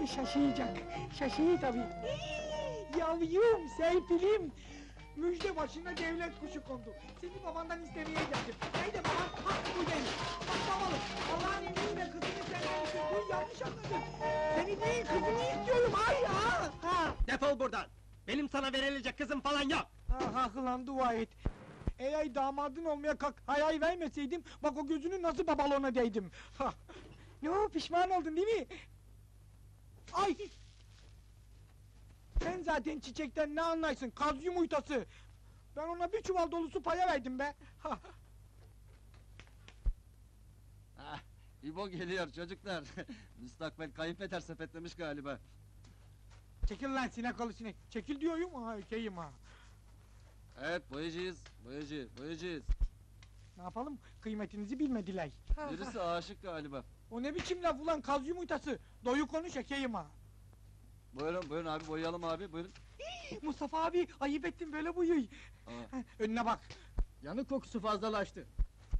Görünce şaşıyacak. Şaşıyı tabii. Yavrum, Serpil'im. Müjde başına devlet kuşu kondu. Seni babandan istemeye geldim. Nerede baban? Ha bu değil. Bak babalı. Allah'ın emriyle kızını senden için. Bu yanlış anladın. Seni değil kızını istiyorum. Ay ha. Ha. Defol buradan! Benim sana verilecek kızım falan yok! Ah ah lan dua et. Eğer damadın olmaya kalk hayal vermeseydim bak o gözünün nasıl babalona değdim. Ha. ne o pişman oldun değil mi? Ay! Sen zaten çiçekten ne anlarsın kaz yumurtası. Ben ona bir çuval dolusu paya verdim be. Ha. Ah, İbo geliyor çocuklar. Müstakbel kayınpeder sepetlemiş galiba. Çekil lan sinek oğlu sinek. Çekil diyorum ha ökeyim ha. Evet boyacıyız, boyacı, boyacıyız. Ne yapalım kıymetinizi bilmediler. Birisi aşık galiba. O ne biçim laf ulan kaz yumurtası. Doyu konuş ökeyim ha. Buyurun, buyurun abi, boyayalım abi, buyurun. Mustafa abi ayıp ettin böyle buyuy. Önüne bak. Yanık kokusu fazlalaştı.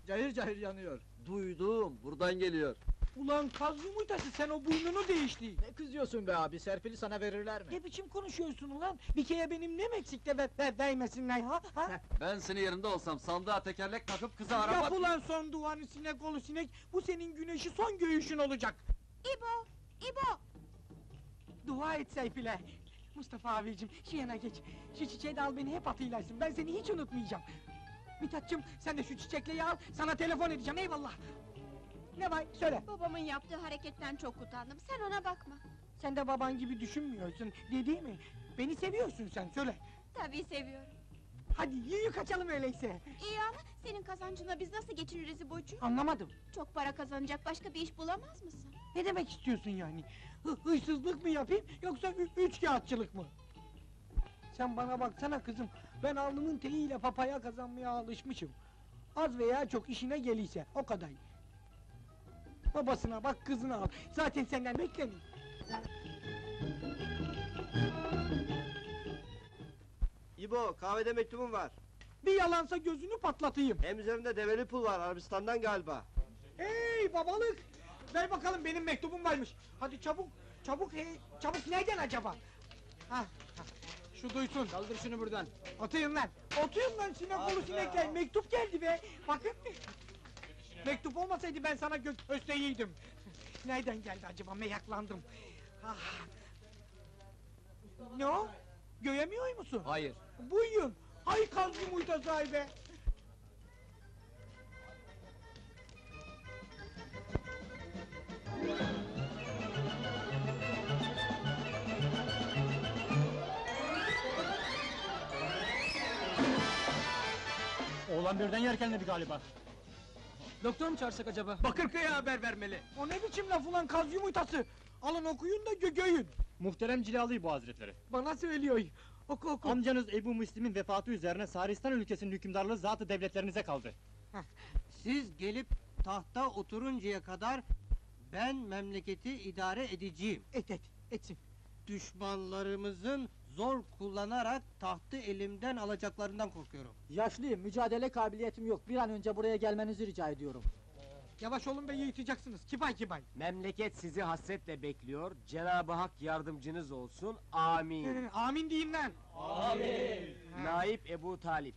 Cayır cayır yanıyor. duydum, buradan geliyor. Ulan kaz yumurtası sen o burnunu değişti. Ne kızıyorsun be abi? Serpil'i sana verirler mi? Ne biçim konuşuyorsun ulan? Bir kere benim ne eksikte ve, ve değmesinler ha? ha? Ben senin yerinde olsam sandığa tekerlek takıp kızı Yap arama... ulan son duanı sinek oğlu sinek. Bu senin güneşi son göğüşün olacak. İbo! İbo! Dua et Seyfile. Mustafa abicim şu yana geç. Şu çiçeği de al beni hep hatırlarsın. Ben seni hiç unutmayacağım. Mithatçım sen de şu çiçekleri al. Sana telefon edeceğim eyvallah. Ne var söyle. Babamın yaptığı hareketten çok utandım. Sen ona bakma. Sen de baban gibi düşünmüyorsun. Değil mi? Beni seviyorsun sen söyle. Tabii seviyorum. Hadi yürü kaçalım öyleyse. İyi ama senin kazancınla biz nasıl geçiniriz İbocuğum? Anlamadım. Çok para kazanacak başka bir iş bulamaz mısın? Ne demek istiyorsun yani? Hı- hırsızlık mı yapayım yoksa ü- üç kağıtçılık mı? Sen bana baksana kızım. Ben alnımın teriyle papaya kazanmaya alışmışım. Az veya çok işine geliyse o kadar. Babasına bak kızını al. Zaten senden beklemiyor. İbo, kahvede mektubum var. Bir yalansa gözünü patlatayım. Hem üzerinde develi pul var, Arabistan'dan galiba. Hey babalık! Ver bakalım benim mektubum varmış. Hadi çabuk, çabuk hey, çabuk nereden acaba? Ha, ha, şu duysun. Kaldır şunu buradan. Atayım lan! Atayım lan sinekolu sinekler! Mektup geldi be! Bakın! Mektup olmasaydı ben sana gök östeyiydim. Nereden geldi acaba? Meyaklandım. Ah. Ne o? Göremiyor musun? Hayır. Buyurun! Hay kaz yumurta sahibi! Oğlan birden yerkenledi galiba. Doktor mu çağırsak acaba? Bakırköy'e haber vermeli. O ne biçim laf ulan kaz yumurtası? Alın okuyun da gö göğün. Muhterem Cilalı bu hazretleri. Bana söylüyor. Oku oku. Amcanız Ebu Müslim'in vefatı üzerine Saristan ülkesinin hükümdarlığı zatı devletlerinize kaldı. Siz gelip tahta oturuncaya kadar ben memleketi idare edeceğim. Et et. Etsin. Düşmanlarımızın zor kullanarak tahtı elimden alacaklarından korkuyorum. Yaşlıyım, mücadele kabiliyetim yok. Bir an önce buraya gelmenizi rica ediyorum. Yavaş olun be yırtacaksınız. Kibay kibay. Memleket sizi hasretle bekliyor. Cenab-ı Hak yardımcınız olsun. Amin. Ee, Amin deyin lan. Naip Ebu Talip.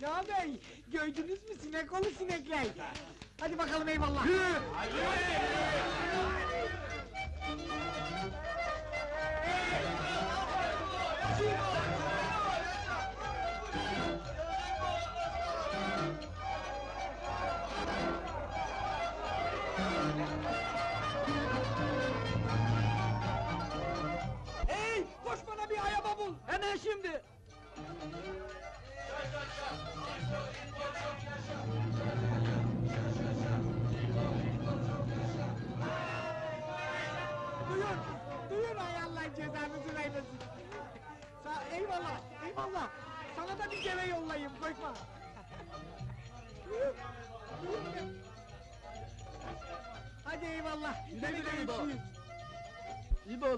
Ya bey, gördünüz mü sinek oğlu sinekler? Hadi bakalım eyvallah. Hey, koş bana bir ayaba bul. Hemen şimdi! Duyun, eyvallah. Sana da bir kere yollayayım, korkma. Hadi eyvallah. Seni güle de İbo.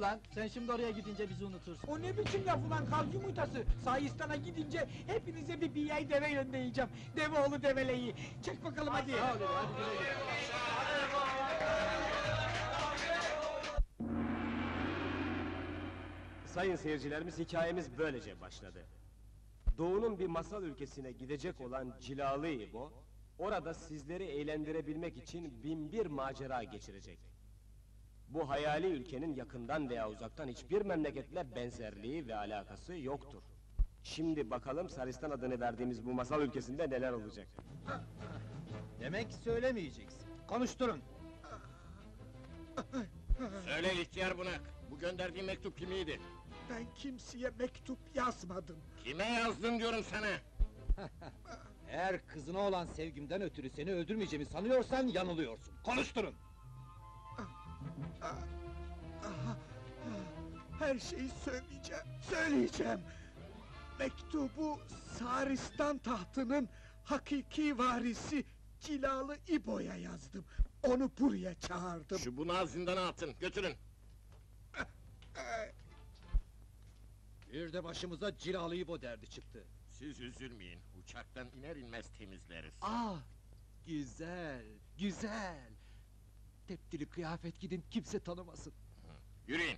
lan, sen şimdi oraya gidince bizi unutursun. O ne biçim laf ulan kaz yumurtası? Sayistan'a gidince hepinize bir biyay deve göndereceğim. Deve oğlu develeyi. Çek bakalım hadi. Sağ ol İbo, hadi güle güle. Sayın seyircilerimiz hikayemiz böylece başladı. Doğu'nun bir masal ülkesine gidecek olan Cilalı İbo, orada sizleri eğlendirebilmek için binbir macera geçirecek. Bu hayali ülkenin yakından veya uzaktan hiçbir memleketle benzerliği ve alakası yoktur. Şimdi bakalım Saristan adını verdiğimiz bu masal ülkesinde neler olacak. Demek söylemeyeceksin. Konuşturun. Söyle ihtiyar bunak. Bu gönderdiğin mektup kimiydi? Ben kimseye mektup yazmadım. Kime yazdın diyorum sana? Eğer kızına olan sevgimden ötürü seni öldürmeyeceğimi sanıyorsan yanılıyorsun. Konuşturun. Her şeyi söyleyeceğim, söyleyeceğim. Mektubu Saristan tahtının hakiki varisi Cilalı İbo'ya yazdım. Onu buraya çağırdım. Şu bunağı zindana atın, götürün. Bir de başımıza cilalı İbo derdi çıktı. Siz üzülmeyin, uçaktan iner inmez temizleriz. Ah! Güzel, güzel. Teptili kıyafet gidin kimse tanımasın. Yürüyün.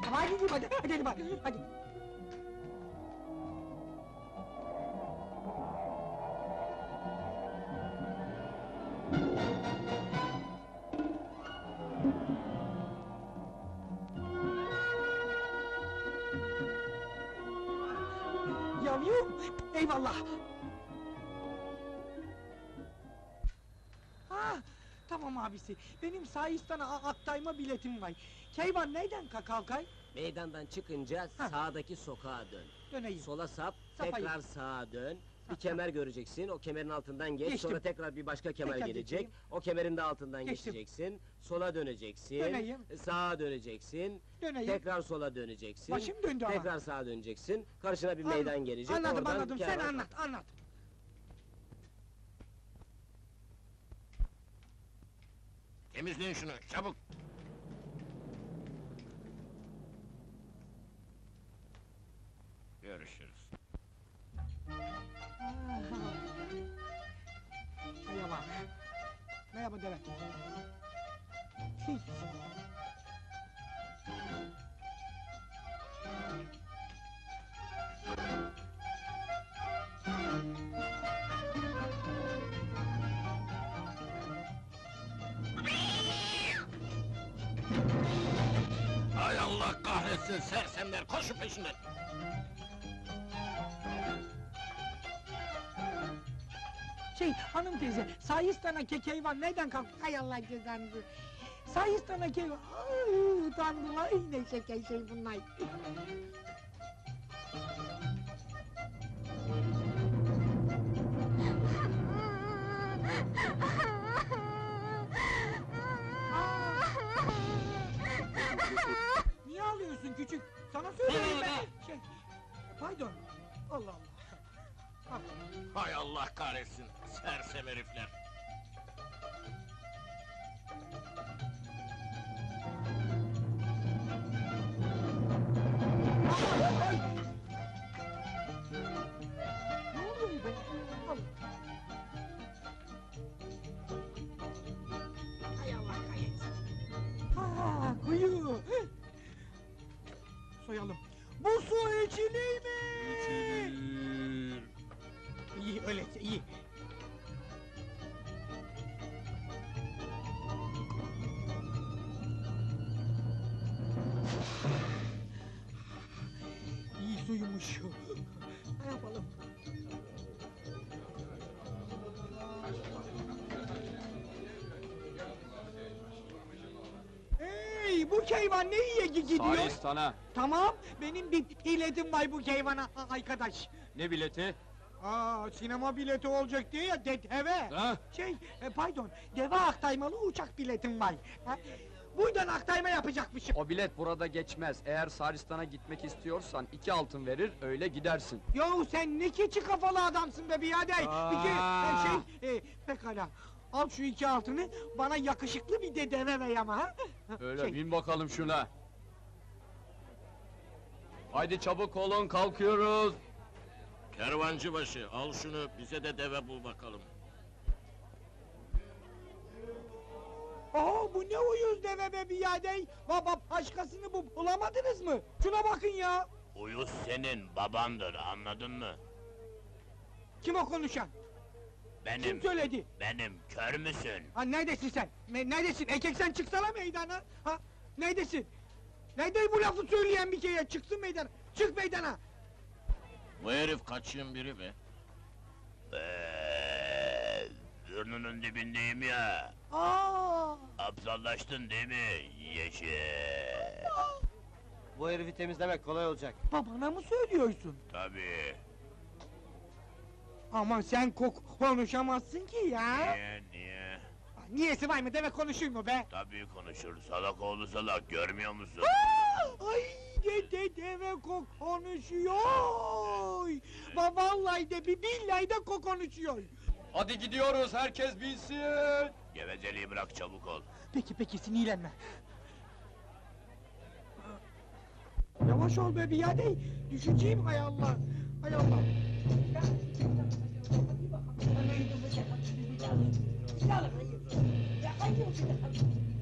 Hadi hadi hadi hadi hadi hadi. Abisi. Benim Sayistan'a a- aktayma biletim var. Keyvan neyden kakalkay? Meydandan çıkınca Ha. sağdaki sokağa dön. Döneyim. Sola sap, Sapayım. tekrar sağa dön. Bir kemer göreceksin, o kemerin altından geç, Geçtim. sonra tekrar bir başka kemer Tekrar gelecek. geçeyim. O kemerin de altından Geçtim. geçeceksin. Sola döneceksin. Döneyim. Sağa döneceksin. Döneyim. Tekrar sola döneceksin. Başım döndü ama. Tekrar sağa döneceksin. Karşına bir Anla- meydan gelecek. Anladım oradan anladım, sen anlat anlat. Temizleyin şunu, çabuk. Görüşürüz. Merhaba. Merhaba deve. Hay sersemler, koşun peşinden. Şey hanım teyze, Sayistan'a kekeyvan neden kalk? Hay Allah cezanızı. Sayistan'a kekeyvan... Ay, utandım ay ne şeker şey bunlar. Sana söyleyeyim ben. Şey, pardon. Allah Allah. Hay Allah kahretsin, sersem herifler. Soyalım. Bu su içilir mi? İyi öyleyse iyi. İyi suymuş. Keyvan ne iyiye gi- gidiyor? Saristan'a. Tamam, benim bir biletim var bu keyvana a- arkadaş. Ne bileti? Aa, sinema bileti olacak diye ya, de, deve. Ha? Şey, e, pardon, deve aktaymalı uçak biletim var. Ha? Buradan aktayma yapacakmışım. O bilet burada geçmez. Eğer Saristan'a gitmek istiyorsan iki altın verir, öyle gidersin. Yo sen ne keçi kafalı adamsın be birader. İki, e, Aa. şey, e, pekala. Al şu iki altını, bana yakışıklı bir de deve ver ama ha? Öyle şey, bin bakalım şuna. Haydi çabuk olun, kalkıyoruz. Kervancıbaşı, al şunu, bize de deve bul bakalım. Aa bu ne uyuz deve be biyadey. Baba başkasını bu bulamadınız mı? Şuna bakın ya. Uyuz senin, babandır, anladın mı? Kim o konuşan? Kim Benim, söyledi? benim, kör müsün? Ha neredesin sen? Ne, neredesin? Erkek sen çıksana meydana. Ha neredesin? Nerede bu lafı söyleyen bir kere çıksın meydana. Çık meydana. Bu herif kaçığın biri be. Eee, burnunun dibindeyim ya. Aa! Aptallaştın değil mi? Yeşil. Bu herifi temizlemek kolay olacak. Babana mı söylüyorsun? Tabii. Ama sen kok konuşamazsın ki ya. Niye, niye? Niyesi var mı deve konuşur mu be? Tabii konuşur, salak oğlu salak, görmüyor musun? Aa! Ay de de deve kok konuşuyor. Va vallahi de bir billahi de kok konuşuyor. Hadi gidiyoruz herkes bilsin. Gevezeliği bırak, çabuk ol. Peki peki sinirlenme. Yavaş ol be biyadey. Düşeceğim hay Allah. Hay Allah. 你把他们人都不见，他们家了，回家了的意思。哎，他妈！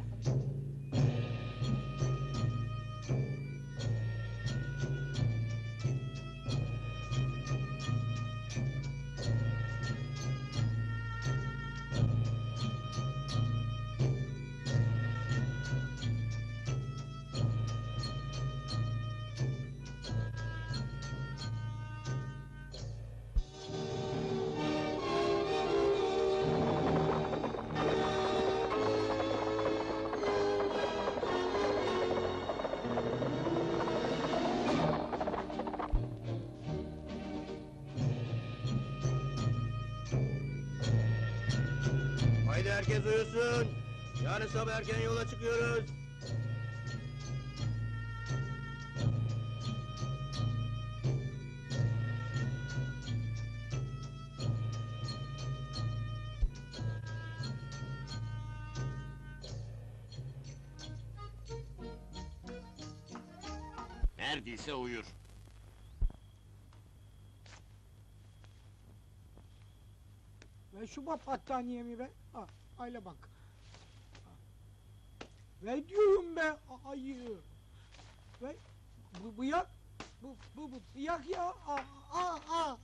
Şu bak battaniyemi be. Ha, aile bak. Ha. Ver diyorum be ayı. Ver. Bu bıyak. Bu bu bu bıyak ya. Aa aa aa.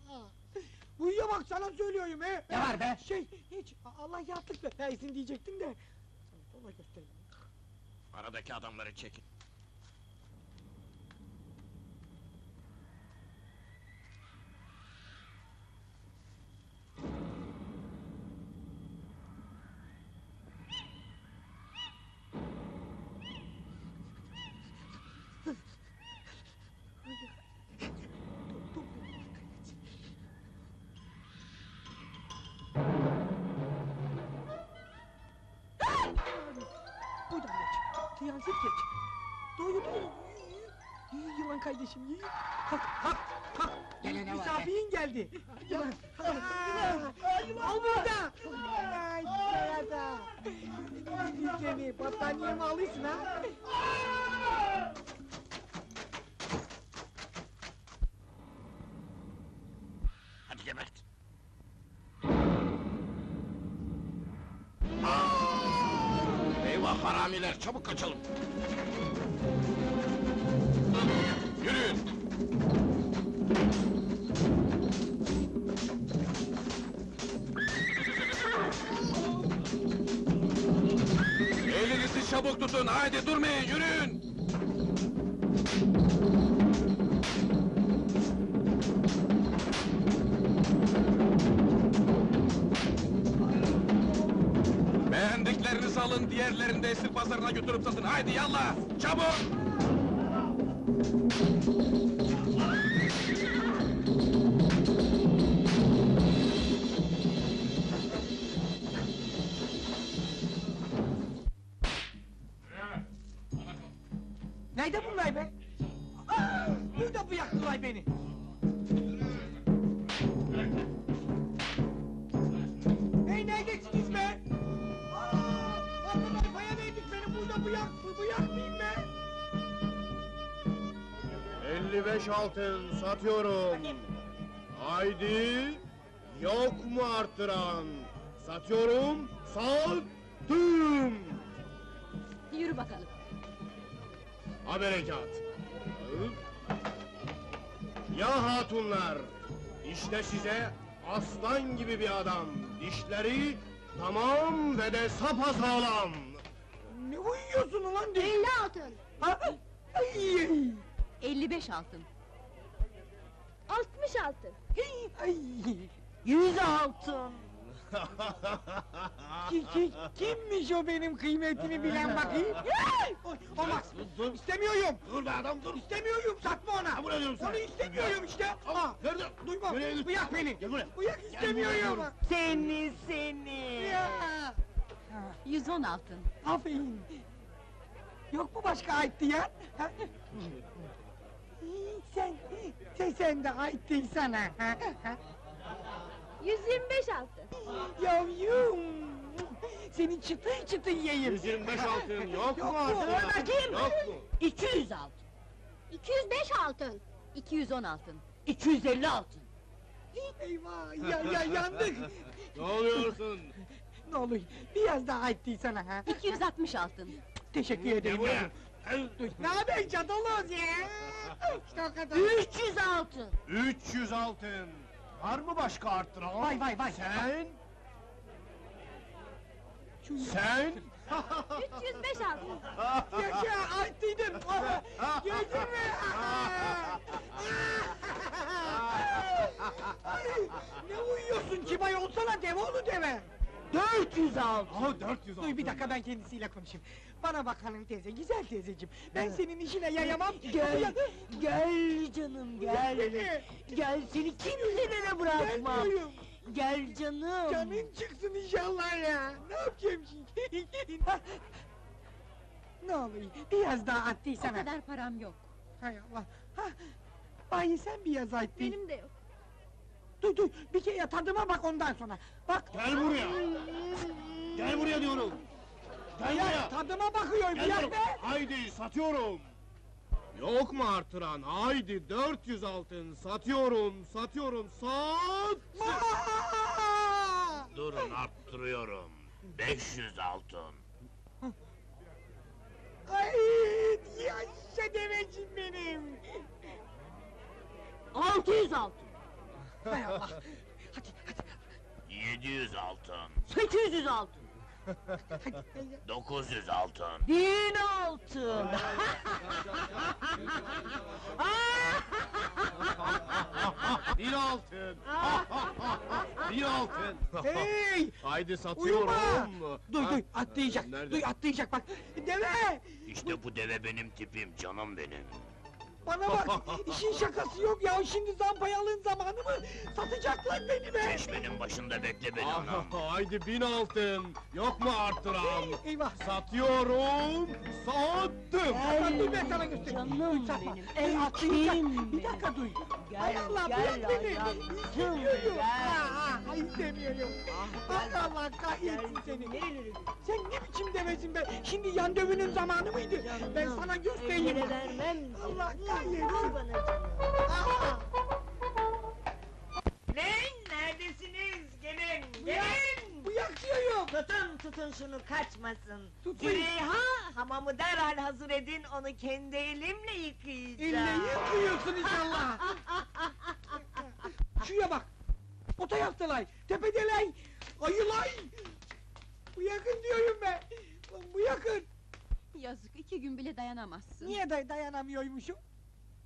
Buyuya bak sana söylüyorum he. Ne var be? Şey hiç Allah yatlık versin diyecektim de. Sola göstereyim. Aradaki adamları çekin. Kardeşim iyi. Kalk kalk kalk. Gene ne var? Misafirin geldi. Yılan. Yılan. Al burada. Ay hayata. Seni battaniyemi alıyorsun ha. Hadi gebert. Eyvah haramiler, çabuk kaçalım. Çabuk tutun, haydi durmayın, yürüyün. Beğendiklerinizi alın, diğerlerini de esir pazarına götürüp satın. Haydi yallah, çabuk! Altın satıyorum. Haydi. Yok mu arttıran? Satıyorum. Sattım. Yürü bakalım. Haberekat. Ya hatunlar, işte size aslan gibi bir adam. Dişleri tamam ve de sapasağlam. Ne uyuyorsun ulan? 50 altın. Ha? Ay, 55 altın. 60 altın. ay. 100 altın. Ki, ki, kimmiş o benim kıymetini bilen bakayım? O- Olmaz. dur. İstemiyorum. Dur be adam dur. İstemiyorum. Satma ona. Kabul ediyorum seni. Onu istemiyorum işte. Aa, Nerede? duyma. Nereye gidiyorsun? Bıyak beni. Gel buraya. Bıyak istemiyorum. Seni seni. Ya. 110 altın. Aferin. Yok mu başka ait diyen? Ha? sen, sen, sen de ha? ha? 125 altın. Yavrum! Seni çıtır çıtır yiyeyim! 125 altın yok mu Yok mu? arttıran? Ver bakayım! Yok mu? 200 altın. 205 altın. 210 altın. 250 altın. Eyvah! Ya, ya yandık! Ne oluyorsun? ne olur, biraz daha ait değilsen ha? 260 altın. Teşekkür ederim. Gel buraya. yavrum. Ne haber cadaloz ya? İşte o kadar. 300 altın. 300 altın. Var mı başka arttıran? Vay vay vay! Sen? Sen? 305 altın. Yaşa, arttıydım! Gördün mü? ne uyuyorsun Kibay olsana deve! 400 altın! Aha 400 altın. Dur bir dakika ben kendisiyle konuşayım. Bana bak hanım teyze, güzel teyzeciğim. Ben senin işine yayamam. Gel, Gel canım gel. beni. Gel seni kimselere bırakmam. Gelmiyorum. Gel canım. Canın çıksın inşallah ya. Ne yapacağım şimdi? ne oluyor? Biraz daha O attıysan. ha. kadar param yok. Hay Allah. Ha. Bayi sen bir yaz attın. Benim de yok. Dur dur, bir kere tadıma bak ondan sonra. Bak. Gel buraya. Gel buraya diyorum. Gel Ya buraya. tadıma bakıyorum, Gel bırak buraya. be! Haydi satıyorum. Yok mu artıran? Haydi 400 altın satıyorum, satıyorum, sat! Durun arttırıyorum. 500 altın. Ay, yaşa deveciğim benim! 600 altın. Hay Allah! Hadi, hadi, 700 altın. 800 altın. Hadi, hadi. 900 altın. 1000 altın. Bir altın! Bir altın! Hey! Haydi satıyorum. Dur Ha? dur, atlayacak, Nerede? dur atlayacak bak! Deve! İşte bu deve benim tipim, canım benim. Bana bak, işin şakası yok ya, şimdi zampayalığın zamanı mı? Satacaklar beni be! Çeşmenin başında bekle beni anam. Haydi bin altın! Yok mu arttıran? Eyvah! Satıyorum, sattım! Sakın dur ben sana göstereyim. Canım satma. benim, atlayacak. benim. Bir dakika duy. Gel, Hay Allah gel bırak beni. İstemiyorum. aa, istemiyorum. Hay Allah kahretsin seni. Sen ne biçim demesin be? Şimdi yan dövünün zamanı mıydı? Ben sana göstereyim. Ellere vermem. Bana canım. Lan neredesiniz? Gelin, gelin! bıyak diyorum. Tutun tutun şunu kaçmasın. Tutayım. Züleyha hamamı derhal hazır edin onu kendi elimle yıkayacağım. Elle yıkıyorsun inşallah. Şuraya bak. Ota yaptılar. Tepedeler. Ayılay. Bu yakın diyorum ben. Lan bu yakın. Yazık, iki gün bile dayanamazsın. Niye day dayanamıyormuşum?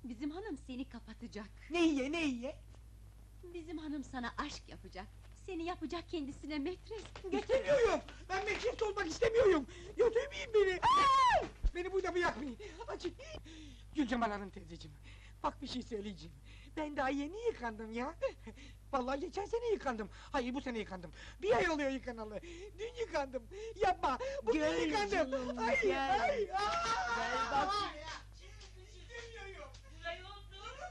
Bizim hanım seni kapatacak. Ne yiye ne yiye? Bizim hanım sana aşk yapacak. Seni yapacak kendisine metres. İstemiyorum. Ben meşhur olmak istemiyorum. Götürmeyin beni. Aa! Beni burada bırakmayın. Açın. Gülcemal Hanım teyzeciğim. Bak bir şey söyleyeceğim. Ben daha yeni yıkandım ya. Vallahi geçen sene yıkandım. Hayır bu sene yıkandım. Bir ay oluyor yıkanalı. Dün yıkandım. Yapma. Bugün Gel yıkandım. canım, ay, gel. ay, aa! Gel bak. Ay, ya, istemiyorum.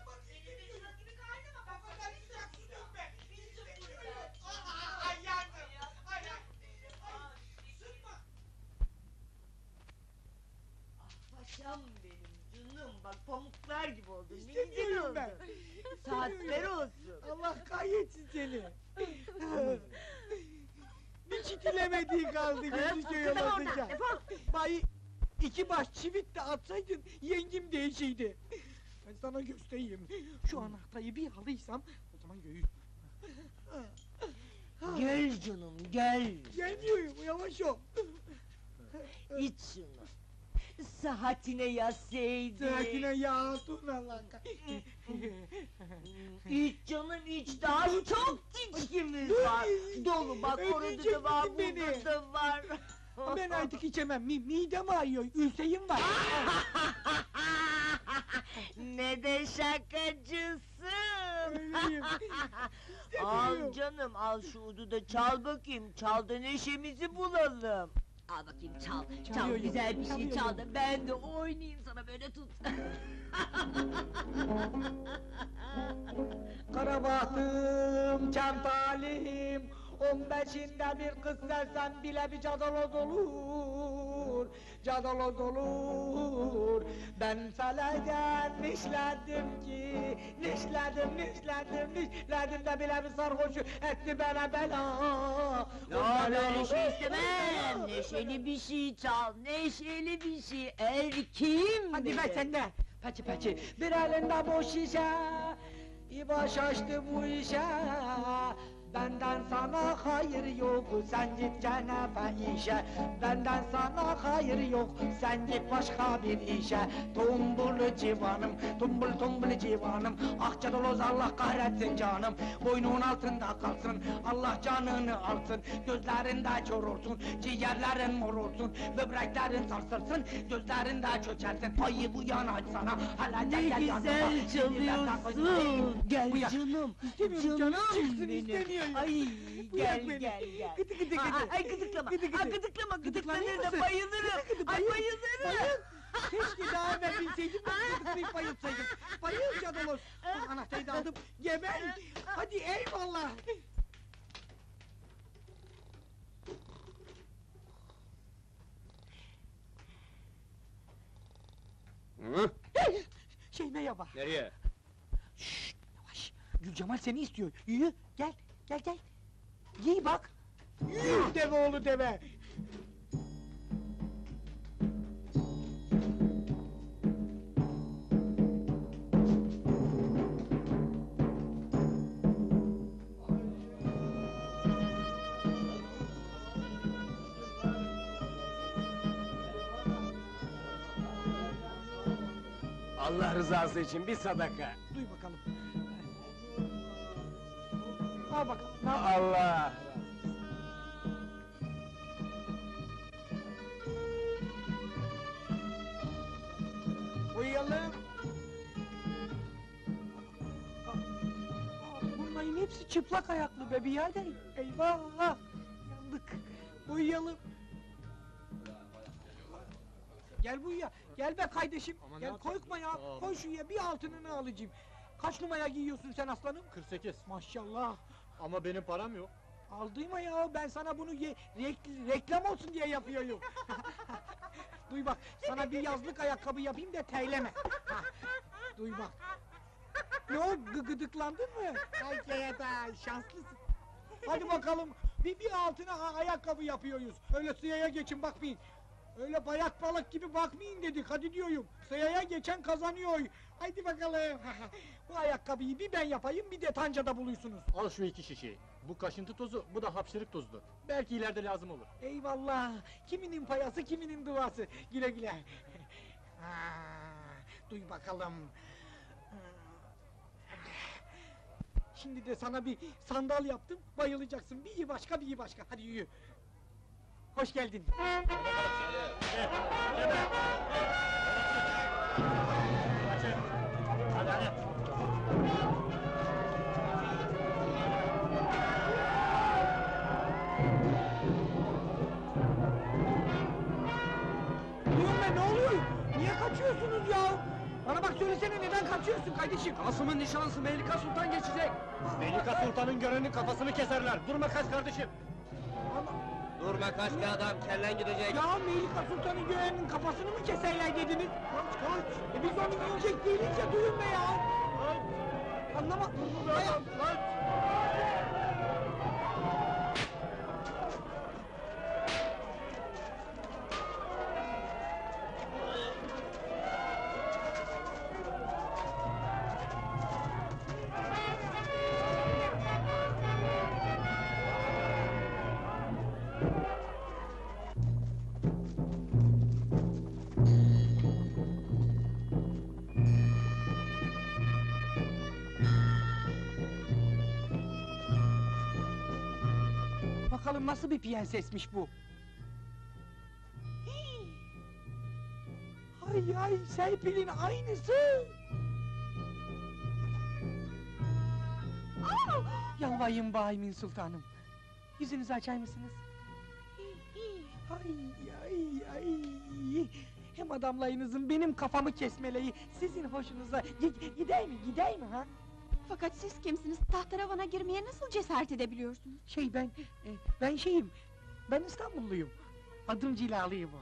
Bak, istemiyorum. Kafadan israf su dökme. İstemiyorum. Aa, Ay yandım. Ay, ay, ay, sıkma. Paşam benim canım bak pamuklar gibi oldun ne güzel İstemiyorum oldun. ben. Sağ Sıhhatler olsun. Allah kahretsin seni. Bir çitilemediği kaldı gözü köy Kıdım oradan, olacak. defol. Bay iki baş çivit de atsaydın yengim değişiydi. Ben sana göstereyim. Şu anahtarı bir alıysam o zaman göğü. Gel canım gel. Gelmiyorum yavaş ol. İç şunu. Sıhhatine yazsaydı. Saatine ya Allah kahretsin. İç canım iç daha çok içkimiz Dur, var. Dolu bak orada da var burada da var. Ben artık içemem. Mi midem ağrıyor. Ülseyim var. ne de şakacısın. Al canım al şu udu da çal bakayım. Çal da neşemizi bulalım. Al bakayım çal. Çal Çalıyorum, güzel bir şey çal da ben de oynayayım sana böyle tut. Kara bahtım, can talim On beşinde bir kız sevsem bile bir cadaloz olur Cadaloz olur Ben feleden nişledim ki Nişledim, nişledim, nişledim de bile bir sarhoşu etti bana bela Ya böyle şey istemem. Neşeli bir şey çal. Neşeli bir şey. Erkeğim Hadi be sen de. Peki peki. Bir elinde boş şişe. İbaş açtı bu işe. Benden sana hayır yok, sen git cenefe işe. Benden sana hayır yok, sen git başka bir işe. Tombul civanım, tombul tombul civanım. Ah cadaloz Allah kahretsin canım. Boynun altında kalsın, Allah canını alsın. Gözlerinde kör olsun, ciğerlerin mor olsun. Böbreklerin sarsılsın, gözlerinde çökersin. Payı bu yana sana, hala Ne gel güzel yanıma. çalıyorsun. Gel canım. Canım, çıksın istemiyorum. Ay gel beni. gel gel. Gıdı gıdı Aa, gıdı. Ay gıdıklama. Gıdı gıdı. Ay gıdıklama. Gıdıklanır da bayılırım. Gıdı gıdı, Ay bayıl. bayılırım. Keşke daha evvel bilseydim de gıdıklayıp bayılsaydım. Bayıl cadaloz. Bak, Anahtarı da aldım. Geber. Hadi eyvallah. Hı? Şeymeye bak. Nereye? Şşt, yavaş. Gülcemal seni istiyor. Yürü, gel, gel gel. Giy bak. Yürü deve oğlu deve. Allah rızası için bir sadaka. Duy bakalım. Al bakalım. Ne Allah! Uyuyalım. Aa, Bunların hepsi çıplak ayaklı be birader. Eyvah! Yandık. Uyuyalım. Gel buraya. Gel be kardeşim. Ama ne Gel yapacağız? korkma ya. Aa. Koy şuraya bir altınını alacağım. Kaç numara giyiyorsun sen aslanım? 48. Maşallah. Ama benim param yok. Aldırma ya ben sana bunu ye- rek- reklam olsun diye yapıyorum. Duy bak sana bir yazlık ayakkabı yapayım da terleme. Ha, Duy bak. Ne o gı- gıdıklandın mı? Ay Keyata şanslısın. Hadi bakalım bir, bir altına a- ayakkabı yapıyoruz. Öyle sıyaya geçin bakmayın. Öyle bayat balık gibi bakmayın dedik hadi diyorum. Sıyaya geçen kazanıyor. Haydi bakalım. Bu ayakkabıyı bir ben yapayım bir de tancada bulursunuz. Al şu iki şişeyi. Bu kaşıntı tozu, bu da hapşırık tozudur. Belki ileride lazım olur. Eyvallah! Kiminin payası, kiminin duası. Güle güle. Duy bakalım. Şimdi de sana bir sandal yaptım, bayılacaksın. Bir iyi başka, bir iyi başka. Hadi yürü. Hoş geldin. Duyun be, ne oluyor? Niye kaçıyorsunuz ya? Bana bak söylesene neden kaçıyorsun kardeşim? Kasım'ın nişanlısı Melika Sultan geçecek. Melika Sultan'ın görenin kafasını keserler. Durma kaç kardeşim. Ama- Durma kaç be adam, kellen gidecek. Ya Melika Sultan'ın göğenin kafasını mı keserler dediniz? Kaç kaç! E biz onu yiyecek değiliz ya duyun be ya! Anlat Anlama. Dayan. Bakalım nasıl bir prensesmiş bu? Hii! Ay ay Serpil'in aynısı! Aa! Yalvarayım Bahimin Sultanım. Yüzünüzü açar mısınız? Ay ay ay! Hem adamlayınızın benim kafamı kesmeleyi sizin hoşunuza gi- gider mi gider mi ha? Fakat siz kimsiniz? Tahteravana girmeye nasıl cesaret edebiliyorsunuz? Şey ben, e, ben şeyim, ben İstanbulluyum. Adım Cilalıyım o.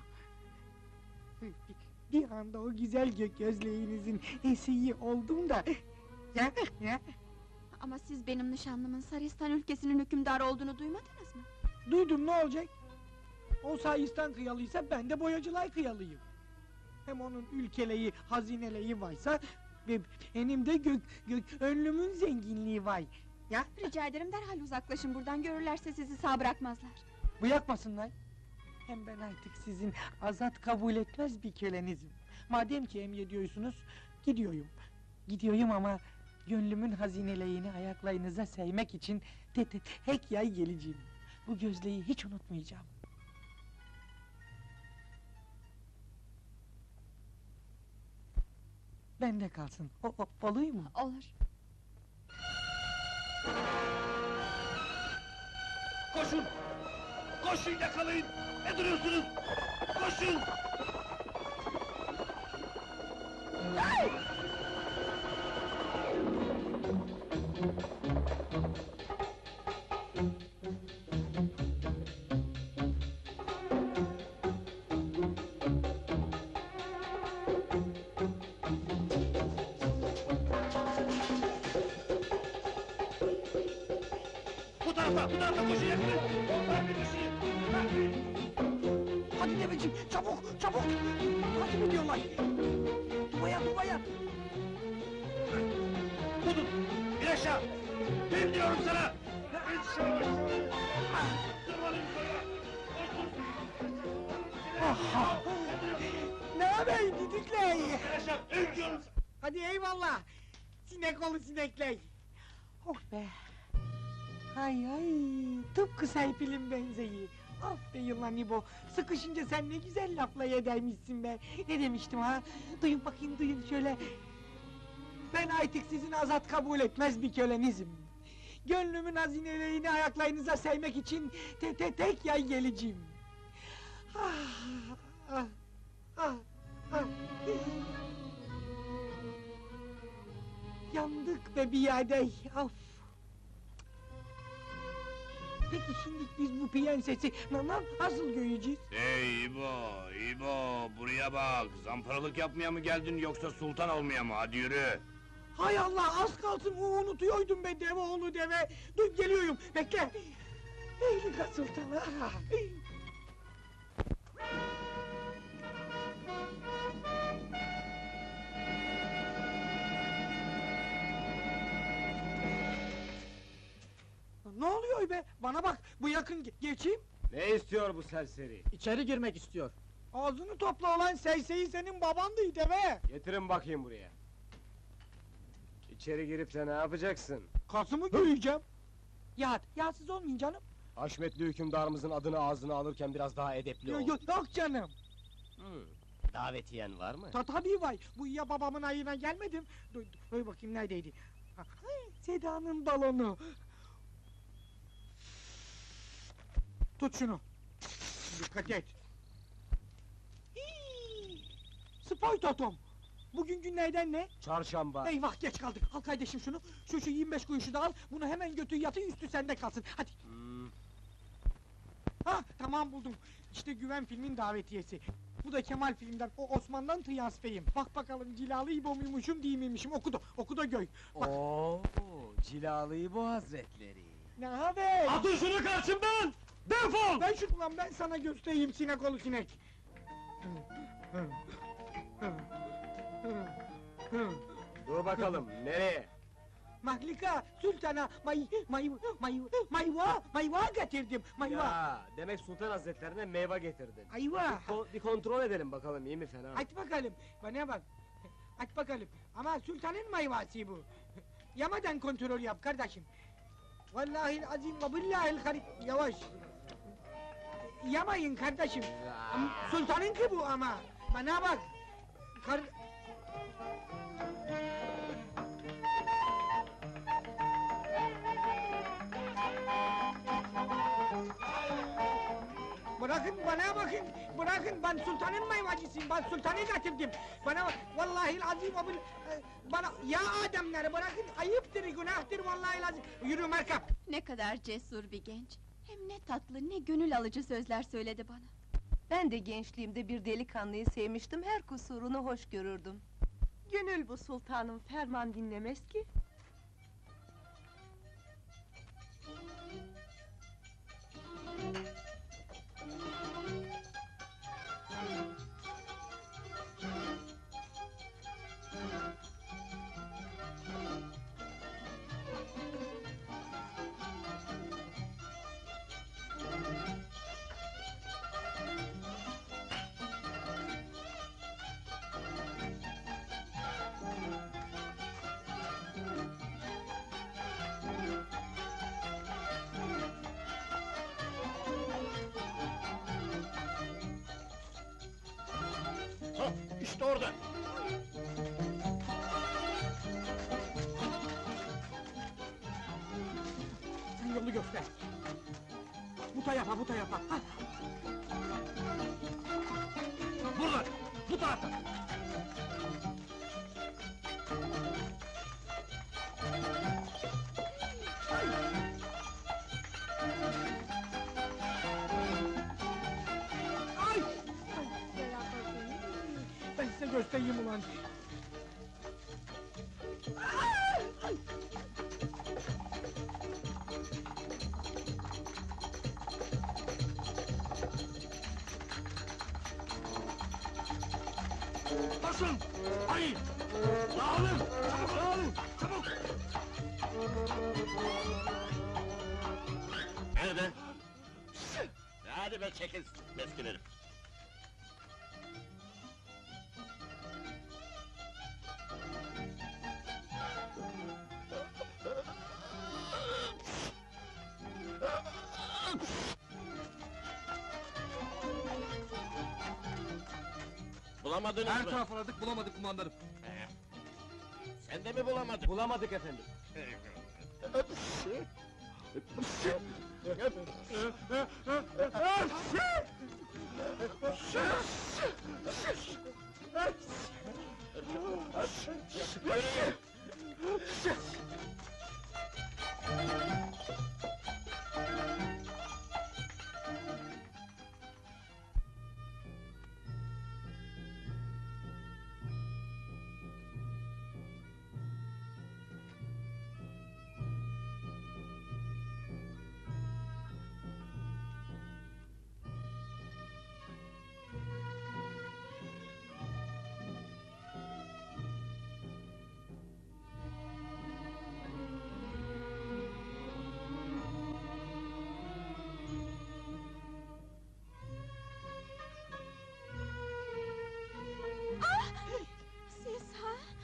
Bir, anda o güzel gök gözleğinizin esiği oldum da... Ya, ya, Ama siz benim nişanlımın Saristan ülkesinin hükümdarı olduğunu duymadınız mı? duydum ne olacak? O Sayıstan kıyalıysa ben de boyacılar kıyalıyım. Hem onun ülkeleyi, hazineleyi varsa... ve Benim de gök, gök önlümün zenginliği var. Ya, Rica ederim derhal uzaklaşın buradan, görürlerse sizi sağ bırakmazlar. Bırakmasınlar. Hem ben artık sizin azat kabul etmez bir kölenizim. Madem ki emrediyorsunuz, gidiyorum. Gidiyorum ama gönlümün hazinelerini ayaklarınıza sevmek için te te tek yay geleceğim. Bu gözleyi hiç unutmayacağım. Bende kalsın. O, o, olur mu? Olur. Koşun! Koşun yakalayın! Ne duruyorsunuz? Koşun! Bu Tıpkı Serpil'in benzeyi! Aferin lan İbo! Sıkışınca sen ne güzel lafla edermişsin be! Ne demiştim ha? Duyun bakayım duyun şöyle! Ben artık sizin azat kabul etmez bir kölenizim! Gönlümün hazinelerini ayaklarınıza sevmek için te te tek yay geleceğim! Ah, ah, ah, ah. Yandık be bir yerde, of! Peki şimdi biz bu prensesi na- na- nasıl göreceğiz? Hey İbo, İbo buraya bak. Zamparalık yapmaya mı geldin yoksa sultan olmaya mı? Hadi yürü. Hay Allah, az kalsın u- unutuyordum be deve oğlu deve! Dur geliyorum, bekle! Eylika Sultanı! Ne oluyor be? Bana bak, bu yakın ge- geçeyim. Ne istiyor bu serseri? İçeri girmek istiyor. Ağzını topla olan seyseyi senin babandı deve! Getirin bakayım buraya. İçeri girip de ne yapacaksın? Kasımı göreceğim. Ya, ya siz olmayın canım. Haşmetli hükümdarımızın adını ağzına alırken biraz daha edepli ol. Yok, yok canım. Hı. Davetiyen var mı? Ta tabii vay, bu ya babamın ayına gelmedim. Dur, dur bakayım neredeydi? Ha, ay, Seda'nın balonu. Tut şunu. Dikkat et. Hii! Spor totom. Bugün günlerden ne? Çarşamba. Eyvah geç kaldık. Al kardeşim şunu. Şu şu 25 kuruşu da al. Bunu hemen götür yatır üstü sende kalsın. Hadi. Hmm, Ha tamam buldum. İşte Güven filmin davetiyesi. Bu da Kemal filmden, o Osman'dan transferim. Bak bakalım cilalı İbo muymuşum değil miymişim, oku da, oku da göy. Bak. Oo, Cilalı bu hazretleri. Ne haber? Atın şunu karşımdan! Defol! Ben şu lan ben sana göstereyim sinek oğlu sinek. Dur bakalım, nereye? Mahlika sultana may may may mayva mayva getirdim mayva. Ya, demek Sultan Hazretlerine meyve getirdin. Ayva. Bir, kon- bir kontrol edelim bakalım, iyi mi fena? mı? Aç bakalım. Bana bak. Aç bakalım. Ama sultanın mayvası bu. Yamadan kontrol yap kardeşim. Vallahi azim ve billahil harik. Yavaş. Yamayın kardeşim. Sultanın ki bu ama. Bana bak. Kar... Bırakın bana bakın, bırakın ben sultanın meyvacısıyım, ben sultanı getirdim. Bana bak, vallahi azim o bil- e, bana ya adamları bırakın, ayıptır, günahtır vallahi lazım. Yürü merkap. Ne kadar cesur bir genç. Hem ne tatlı ne gönül alıcı sözler söyledi bana. Ben de gençliğimde bir delikanlıyı sevmiştim, her kusurunu hoş görürdüm. Gönül bu sultanım, ferman dinlemez ki. Bu tarafa, bu tarafa. Ha. Burada, bu tarafta. Ay! Ben size göstereyim ulan. Basın! Hayır! Dağılın! Çabuk dağılın! Çabuk! Nerede? Hadi be çekil, meskin herif! Bulamadınız Her mı? tarafı aradık bulamadık kumandanım. Sen de mi bulamadın? Bulamadık efendim.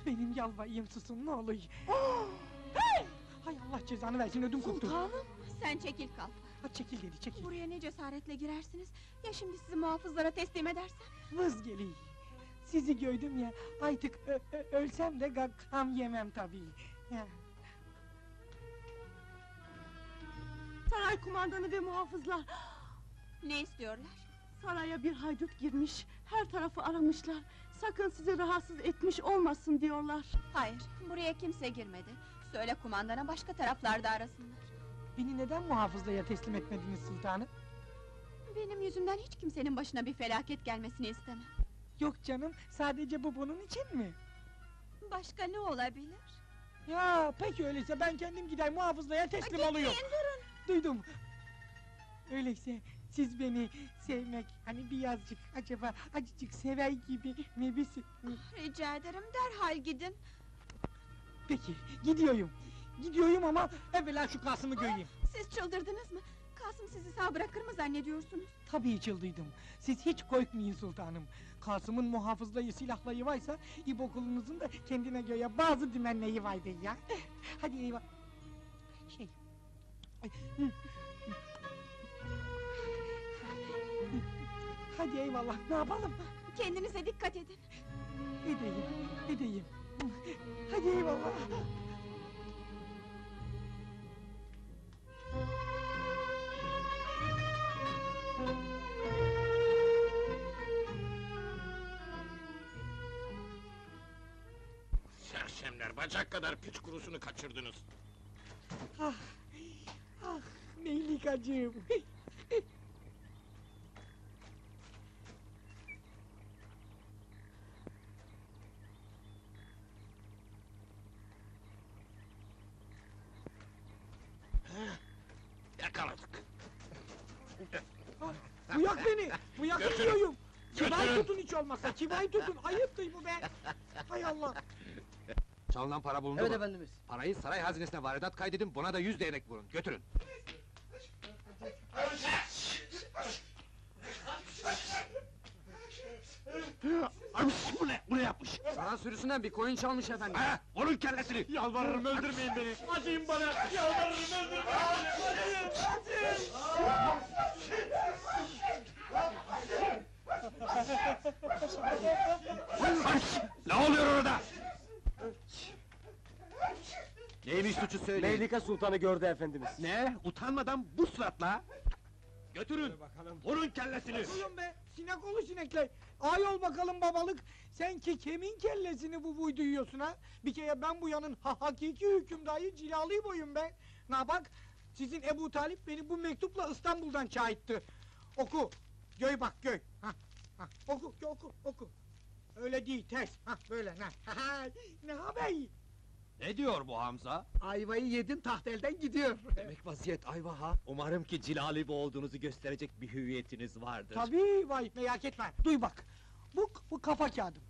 Benim yalvarayım susun ne olur. Hey! Hay Allah cezanı versin ödüm koptu. Sultanım, sen çekil kalk. Ha, çekil dedi çekil. Buraya ne cesaretle girersiniz? Ya şimdi sizi muhafızlara teslim edersem? Vız geleyim. Sizi gördüm ya artık ölsem de gam yemem tabii. Ya. Saray kumandanı ve muhafızlar, Ne istiyorlar? saraya bir haydut girmiş, her tarafı aramışlar. Sakın sizi rahatsız etmiş olmasın diyorlar. Hayır, buraya kimse girmedi. Söyle kumandana başka taraflarda arasınlar. Beni neden muhafızlaya teslim etmediniz sultanım? Benim yüzümden hiç kimsenin başına bir felaket gelmesini istemem. Yok canım sadece bu bunun için mi? Başka ne olabilir? Ya peki öyleyse ben kendim gider muhafızlaya teslim oluyorum. durun. Duydum. Öyleyse siz beni sevmek hani birazcık acaba acıcık sever gibi mi bir Rica ederim derhal gidin. Peki gidiyorum. Gidiyorum ama evvela şu Kasım'ı göreyim. Siz çıldırdınız mı? Kasım sizi sağ bırakır mı zannediyorsunuz? Tabii çıldıydım. Siz hiç korkmayın sultanım. Kasım'ın muhafızlayı silahlayı varsa İbo kulunuzun da kendine göre bazı dümenleyi vardır ya. Hadi eyvah. Şey. Ay, hı. Hadi eyvallah ne yapalım? Kendinize dikkat edin. Edeyim, edeyim. Hadi eyvallah. Sersemler, bacak kadar piç kurusunu kaçırdınız. Ah, ah Meylikacığım. Yakaladık. Bıyak beni, bıyak Götürün. yiyorum. Kibay Hiç olmazsa, kibay tutun. Ayıptır bu be. Hay Allah. Çalınan para bulundu Evet mu? efendimiz. Parayı saray hazinesine varedat kaydedin, buna da yüz değnek vurun. Götürün. Ay, bu ne? Bu ne yapmış? Saran sürüsünden bir koyun çalmış efendim. Ha? Onun kellesini! Yalvarırım öldürmeyin beni. Acıyın bana. Yalvarırım öldürmeyin beni. Acıyın, acıyın. Ne oluyor orada? Neymiş suçu söyleyin. Meylika Sultan'ı gördü efendimiz. Ne? Utanmadan bu suratla! Götürün! Vurun kellesini! Duyun be, sinek oğlu sinekler. Ay ol bakalım babalık. Sen ki kimin kellesini bu buy duyuyorsun ha? Bir kere ben bu yanın ha hakiki hükümdayı cilalı boyum be. Na bak, sizin Ebu Talip beni bu mektupla İstanbul'dan çağırttı. Oku, göy bak göy. Ha, ha, oku, oku, oku. Öyle değil, ters. Ha, böyle, ne? ne haber? Ne diyor bu Hamza? Ayvayı yedin, taht elden gidiyor. Demek vaziyet ayva ha. Umarım ki Cilali olduğunuzu gösterecek bir hüviyetiniz vardır. Tabii vay merak etme. Duy bak. Bu bu kafa kağıdım.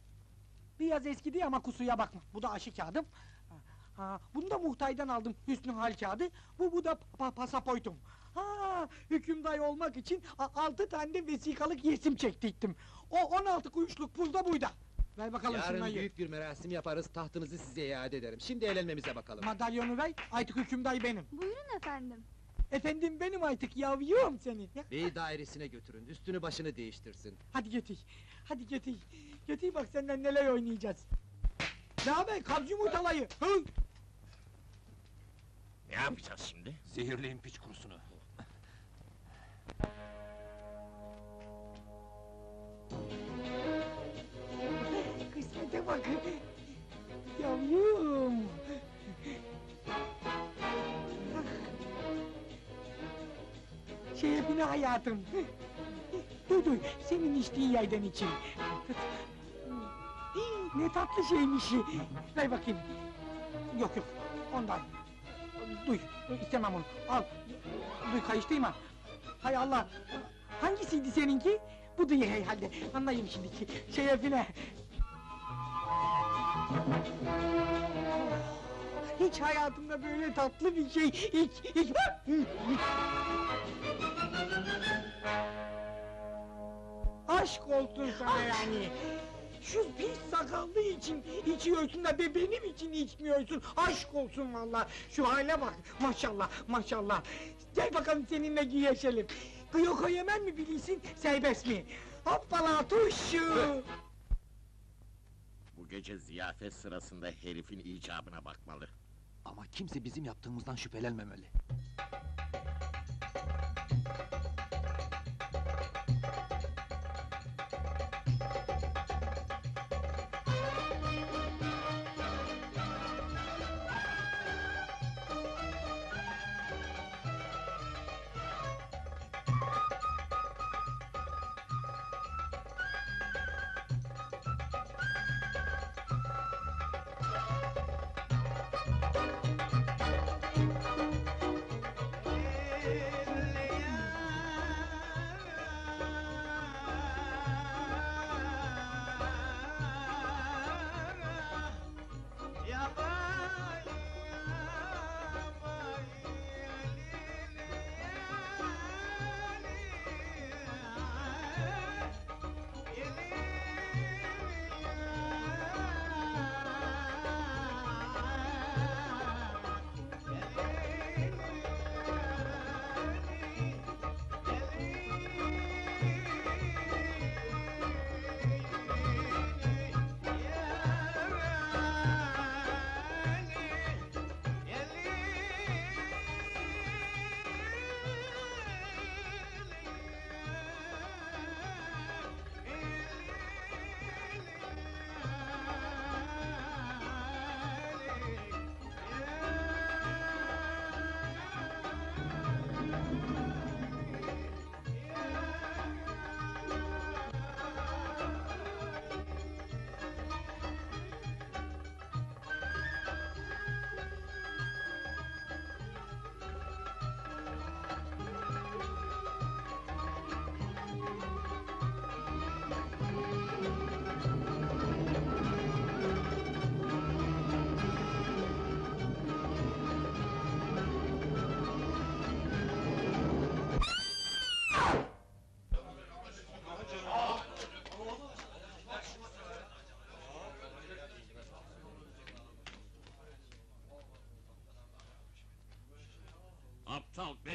Biraz eski değil ama kusuya bakma. Bu da aşı kağıdım. Ha, Ha, bunu da muhtaydan aldım Hüsnü hal kağıdı. Bu bu da pa- pasaportum. Ha, hükümdar olmak için altı tane de vesikalık yesim çektirdim. O on altı kuyuşluk pul da buyda. Ver bakalım Yarın şunları. büyük bir merasim yaparız, tahtınızı size iade ederim. Şimdi eğlenmemize bakalım. Madalyonu ver, artık hükümdar benim. Buyurun efendim. Efendim benim artık yavrum senin. Ya, Bey dairesine götürün, üstünü başını değiştirsin. Hadi getir. Hadi getir. Getir bak senden neler oynayacağız. Ne haber kabcı yumurtalayı? Hı? Ne yapacağız şimdi? Zehirleyin piç kurusunu. Kısmete bak. Yavrum. Şerefine hayatım. Duy duy, senin içtiğin yerden için. Ne tatlı şeymiş. Ver bakayım. Yok yok, ondan. Duy, istemem onu. Al. Duy kayıştırma. Hay Allah. Hangisiydi seninki? Bu diye herhalde. Anlayayım şimdiki. Şerefine. Hiç hayatımda böyle tatlı bir şey hiç hiç... Aşk olsun sana yani. Şu pis sakallı için içiyorsun da be benim için içmiyorsun. Aşk olsun vallahi. Şu hale bak. Maşallah, maşallah. Gel bakalım seninle güreşelim. Kıyoko yemen mi bilirsin, serbest mi? Hoppala tuşu! Gece ziyafet sırasında herifin icabına bakmalı. Ama kimse bizim yaptığımızdan şüphelenmemeli.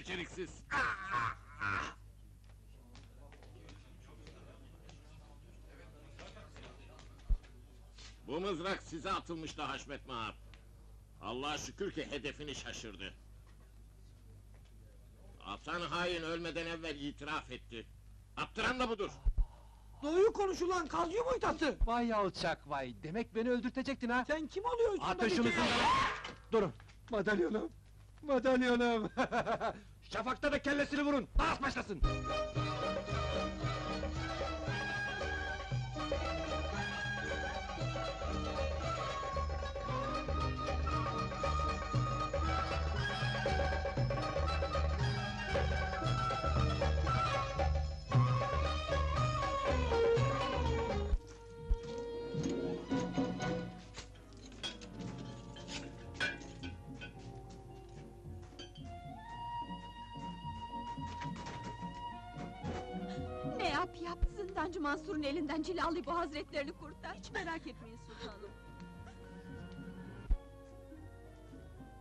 Beceriksiz. Bu mızrak size atılmıştı Haşmet Mahap. Allah'a şükür ki hedefini şaşırdı. Atan hain ölmeden evvel itiraf etti. Aptıran da budur. Doğuyu konuşulan kalcı muytası. Vay alçak vay, demek beni öldürtecektin ha? Sen kim oluyorsun? Şey- Durun, madalyonum, madalyonum! Şafakta da kellesini vurun, bağış başlasın! Elinden Cilalı bu hazretlerini kurtar. Hiç merak etmeyin sultanım.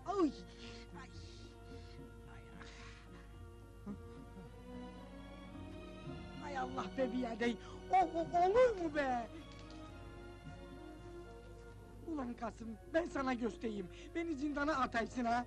Ay! Ay! Ay Allah be biyadey! O, o, olur mu be? Ulan Kasım, ben sana göstereyim. Beni zindana ataysın ha!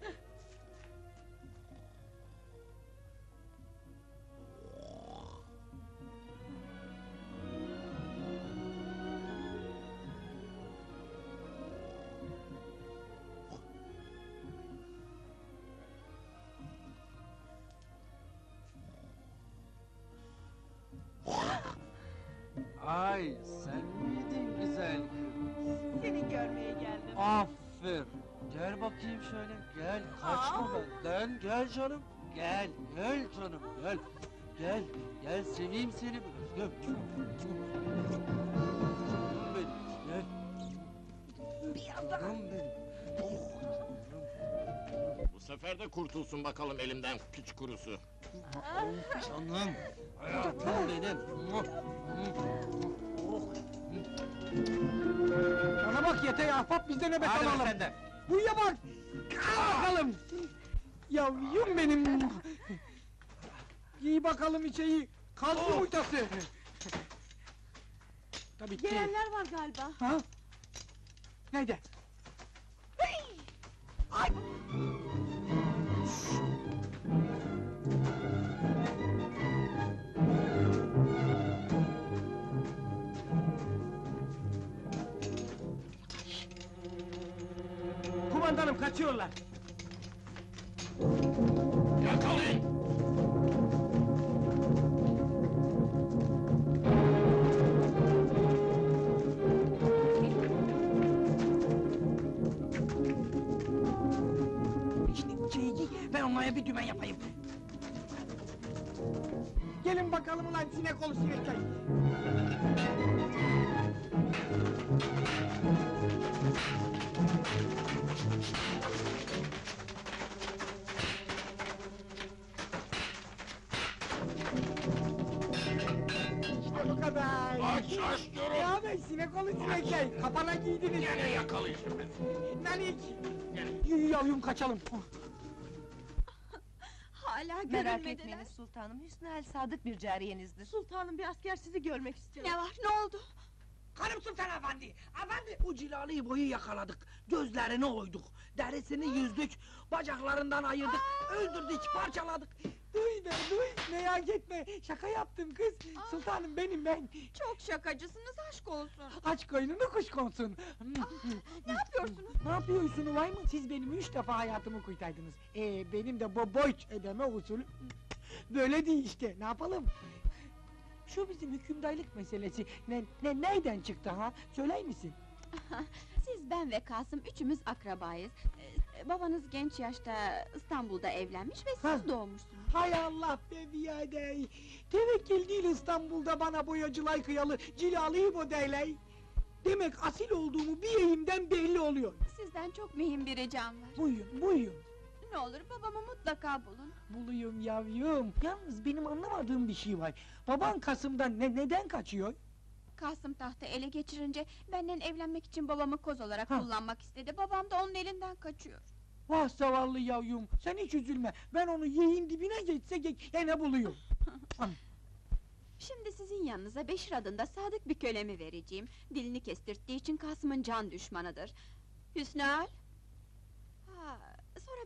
Seni gel! Canım benim, gel! Canım benim! Bu sefer de kurtulsun bakalım elimden piç kurusu. Canım, hayatım benim! Bana bak yeter ahbap bizde nöbet Hadi alalım. sen de! Buraya bak! Al bakalım! Yavrum benim! Giy bakalım içeyi, kalk yumurtası! Tabii ki. Gelenler var galiba. Ha? Nerede? Ay! Kumandanım kaçıyorlar. Sinek ol sinekler, kafana giydiniz. Gene yakalayacağım ben seni. Nanik! Yürü yavrum kaçalım. Hala Merak görünmediler. etmeyiniz sultanım. Hüsnü el sadık bir cariyenizdir. Sultanım bir asker sizi görmek istiyor. Ne var, ne oldu? Hanım Sultan Efendi, efendi! Bu cilalı boyu yakaladık, gözlerini oyduk, derisini yüzdük, bacaklarından ayırdık, öldürdük, parçaladık. Duy be, duy, merak etme, şaka yaptım kız. Sultanım benim ben. Çok şakacısınız, aşk olsun. Aç koynunu kuş konsun. Ne yapıyorsunuz? ne yapıyorsun vay mı? Siz benim üç defa hayatımı kurtardınız. Ee, benim de bu borç ödeme usulü böyle değil işte, ne yapalım? Şu bizim hükümdarlık meselesi ne, ne nereden çıktı ha? Söyler misin? Siz, ben ve Kasım üçümüz akrabayız. Ee, babanız genç yaşta İstanbul'da evlenmiş ve siz Ha. doğmuşsunuz. Hay Allah be birader! Tevekkül değil İstanbul'da bana boyacılar kıyalı, cilalı bu derler. Demek asil olduğumu bir yeğimden belli oluyor. Sizden çok mühim bir ricam var. Buyurun, buyurun. Ne olur babamı mutlaka bulun. Bulayım yavrum. Yalnız benim anlamadığım bir şey var. Baban Kasım'dan ne, neden kaçıyor? Kasım tahtı ele geçirince benden evlenmek için babamı koz olarak Ha. kullanmak istedi. Babam da onun elinden kaçıyor. Vah zavallı yavyum, sen hiç üzülme. Ben onu yeğin dibine geçse ge- gene buluyor. Şimdi sizin yanınıza Beşir adında sadık bir kölemi vereceğim. Dilini kestirttiği için Kasım'ın can düşmanıdır. Ha, sonra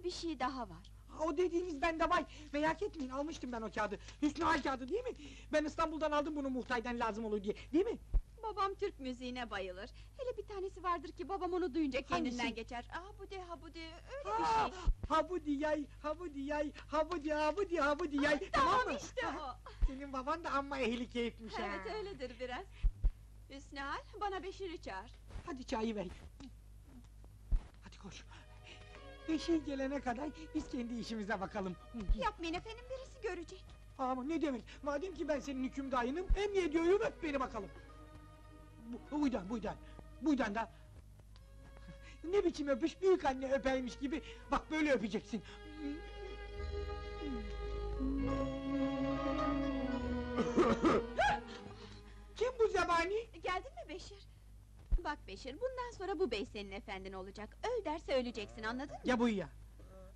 bir şey daha var. Ha, O dediğiniz bende var. Merak etmeyin, almıştım ben o kağıdı. Hüsnü Hal kağıdı değil mi? Ben İstanbul'dan aldım bunu muhtaydan lazım olur diye, değil mi? Babam Türk müziğine bayılır. Hele bir tanesi vardır ki babam onu duyunca kendinden Hangisi? geçer. Ah bu de ha bu de öyle bir Ha, şey. ha bu diyay, ha bu diyay, ha bu di, ha bu di, ha bu diyay. Tamam mı? işte o. Senin baban da amma ehli keyifmiş ha. Evet öyledir biraz. Hüsnal bana Beşir'i çağır. Hadi çayı ver. Hadi koş. Beşir gelene kadar biz kendi işimize bakalım. Yapmayın efendim birisi görecek. Ama ne demek? Madem ki ben senin hükümdayınım, emniyet ediyorum öp beni bakalım. Bu, buydan, buydan, buydan da. Ne biçim öpüş, büyük anne öpeymiş gibi. Bak böyle öpeceksin. Kim bu zebani? Geldin mi Beşir? Bak Beşir bundan sonra bu bey senin efendin olacak. Öl derse öleceksin anladın mı? Ya bu ya.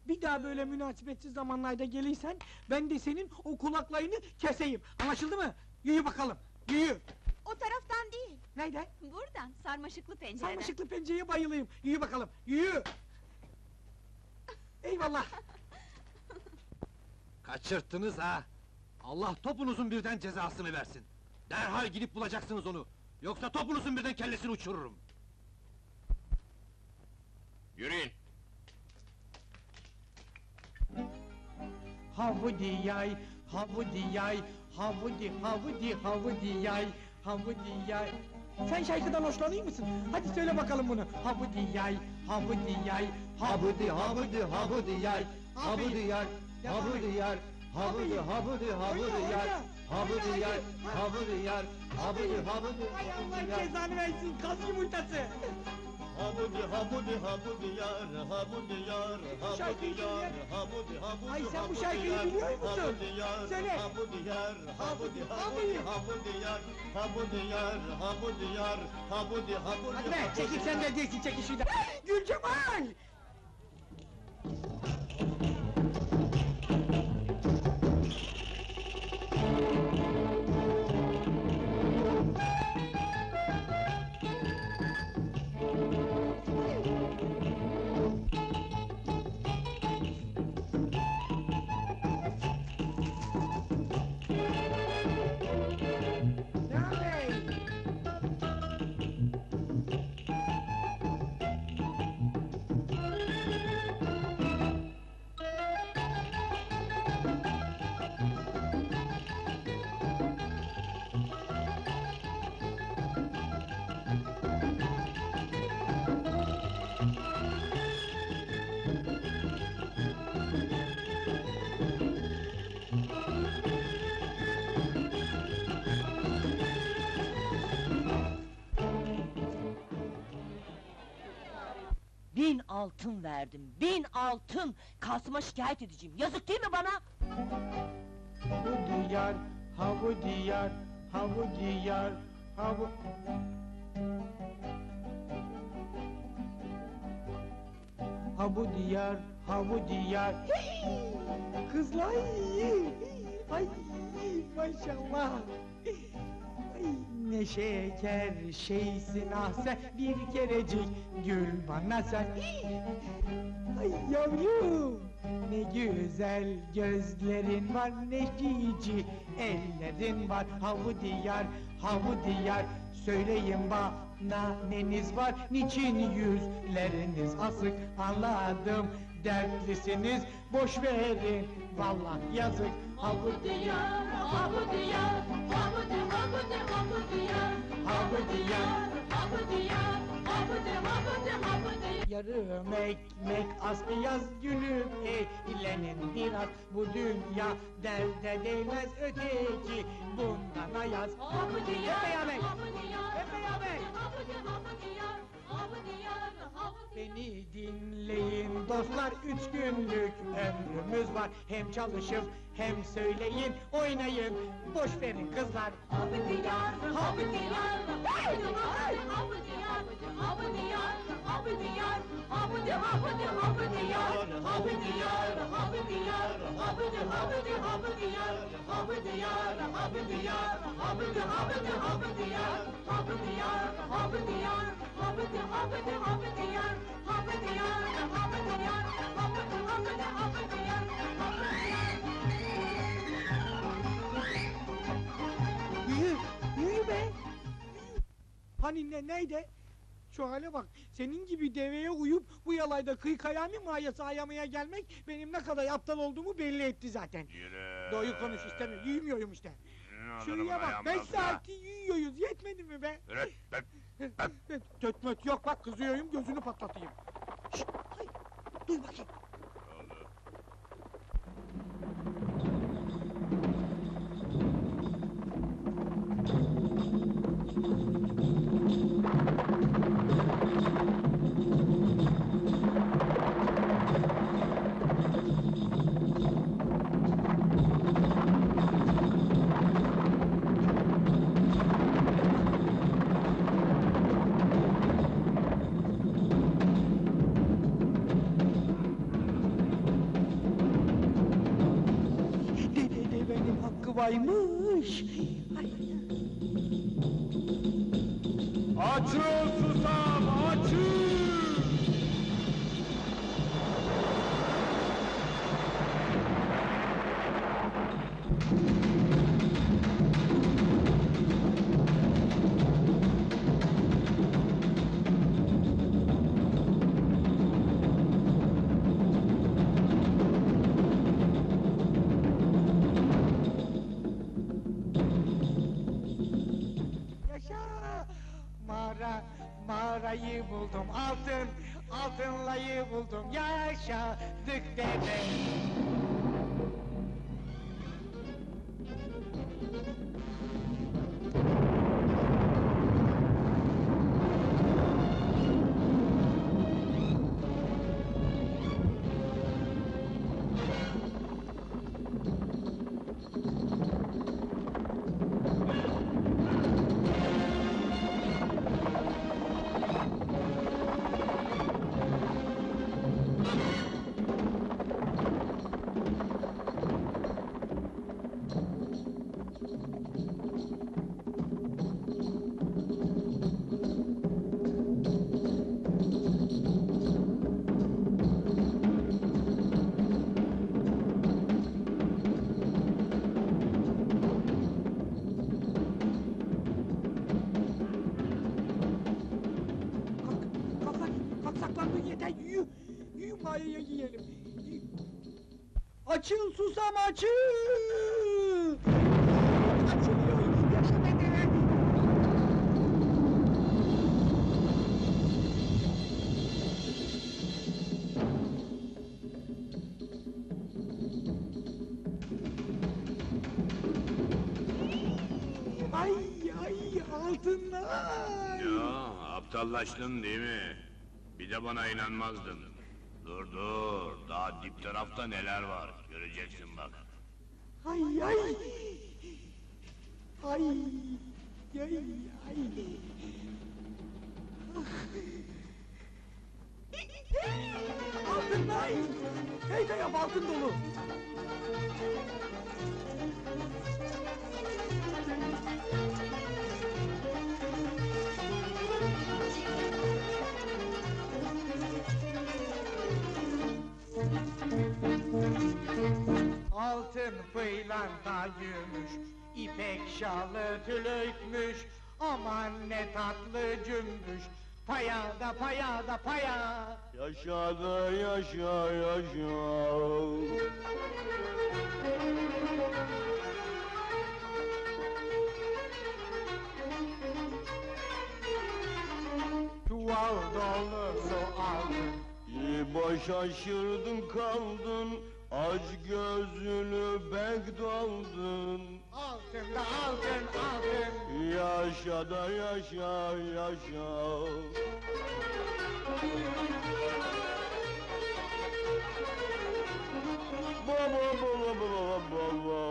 Bir daha böyle münasebetsiz zamanlarda gelirsen, ben de senin o kulaklarını keseyim. Anlaşıldı mı? Yürü bakalım, yürü. O taraftan değil. Nereden? Buradan sarmaşıklı pencereden. Sarmaşıklı pencereye bayılayım. Yürü bakalım, yürü! Eyvallah! Kaçırttınız ha! Allah topunuzun birden cezasını versin! Derhal gidip bulacaksınız onu! Yoksa topunuzun birden kellesini uçururum! Yürüyün. Havudi yay, havudi yay, havudi, havudi, havudi yay, havudi yay. Sen şarkıdan hoşlanıyor musun? Hadi söyle bakalım bunu. Havudi yay, havudi yay, Habudi habudi habudi yay, habudi yay, Ya habudi yay, habudi habudi habudi yay, habudi yay, habudi yay, habudi habudi Ay Allah cezanı versin, kaz yumurtası! Habudi habudi habudi yar, habudi yar, habudi yar, habudi habudi Ay, sen bu şarkıyı yar, biliyor musun? Yar, Söyle. habudi yar, habudi Habudi. habudi yar, habudi yar, habudi yar, habudi habudi Hadi be, çekil sen yar. de değilsin, çekil şuradan! Gülcemal! Altın verdim, bin altın! Kasım'a şikayet edeceğim, yazık değil mi bana? Havu diyar, havu diyar, havu diyar, havu... Havu diyar, havu diyar... Kızlar! Ay maşallah! Ne şeker şeysin ah sen bir kerecik gül bana sen. Ay yavrum ne güzel gözlerin var ne cici ellerin var. Havu diyar havu diyar Söyleyin bana neniz var? Niçin yüzleriniz asık? Anladım dertlisiniz. Boş verin vallahi yazık. Havu diyar havu diyar havu diyar Yarım ekmek az yaz gülüm eğlenin biraz Bu dünya derde değmez öteki bundan ayaz Hep beraber! Hep beraber! Beni dinleyin dostlar üç günlük ömrümüz var Hem çalışıp hem söyleyin, oynayın. Boş verin kızlar. Abidi yavrum, abidi yavrum, abidi yavrum, abidi yavrum, abidi yavrum, abidi yavrum, abidi abidi abidi yavrum, abidi yavrum, abidi yavrum, abidi abidi abidi yavrum, abidi yavrum, abidi yavrum, abidi abidi abidi yavrum, abidi yavrum, abidi yavrum, abidi abidi abidi yavrum, abidi yavrum, abidi yavrum, abidi abidi abidi yavrum, abidi Ne, neydi? Şu hale bak, senin gibi deveye uyup bu yalayda kıy kayami mayası ayamaya gelmek benim ne kadar aptal olduğumu belli etti zaten. Yürü. Doğru konuş istemiyorum, yürümüyorum işte. Şuraya bak, beş saati yürüyoruz, yetmedi mi be? Tötmöt yok bak, kızıyorum, gözünü patlatayım. Şşt, hay, dur bakayım. Dede de yaşadık dede. Yaşa dede! Ay ay altınlar! Ya aptallaştın değil mi? Bir de bana inanmazdın. Dur dur, daha dip tarafta neler var. Ay ay! Ne tatlı cümbüş, paya da paya da paya. Yaşa da yaşa yaşa. Çuval dolusu altın, İbo şaşırdın kaldın, aç gözünü bek doldun. altın altın altın. Yaşa da yaşa yaşa. Baba baba baba baba.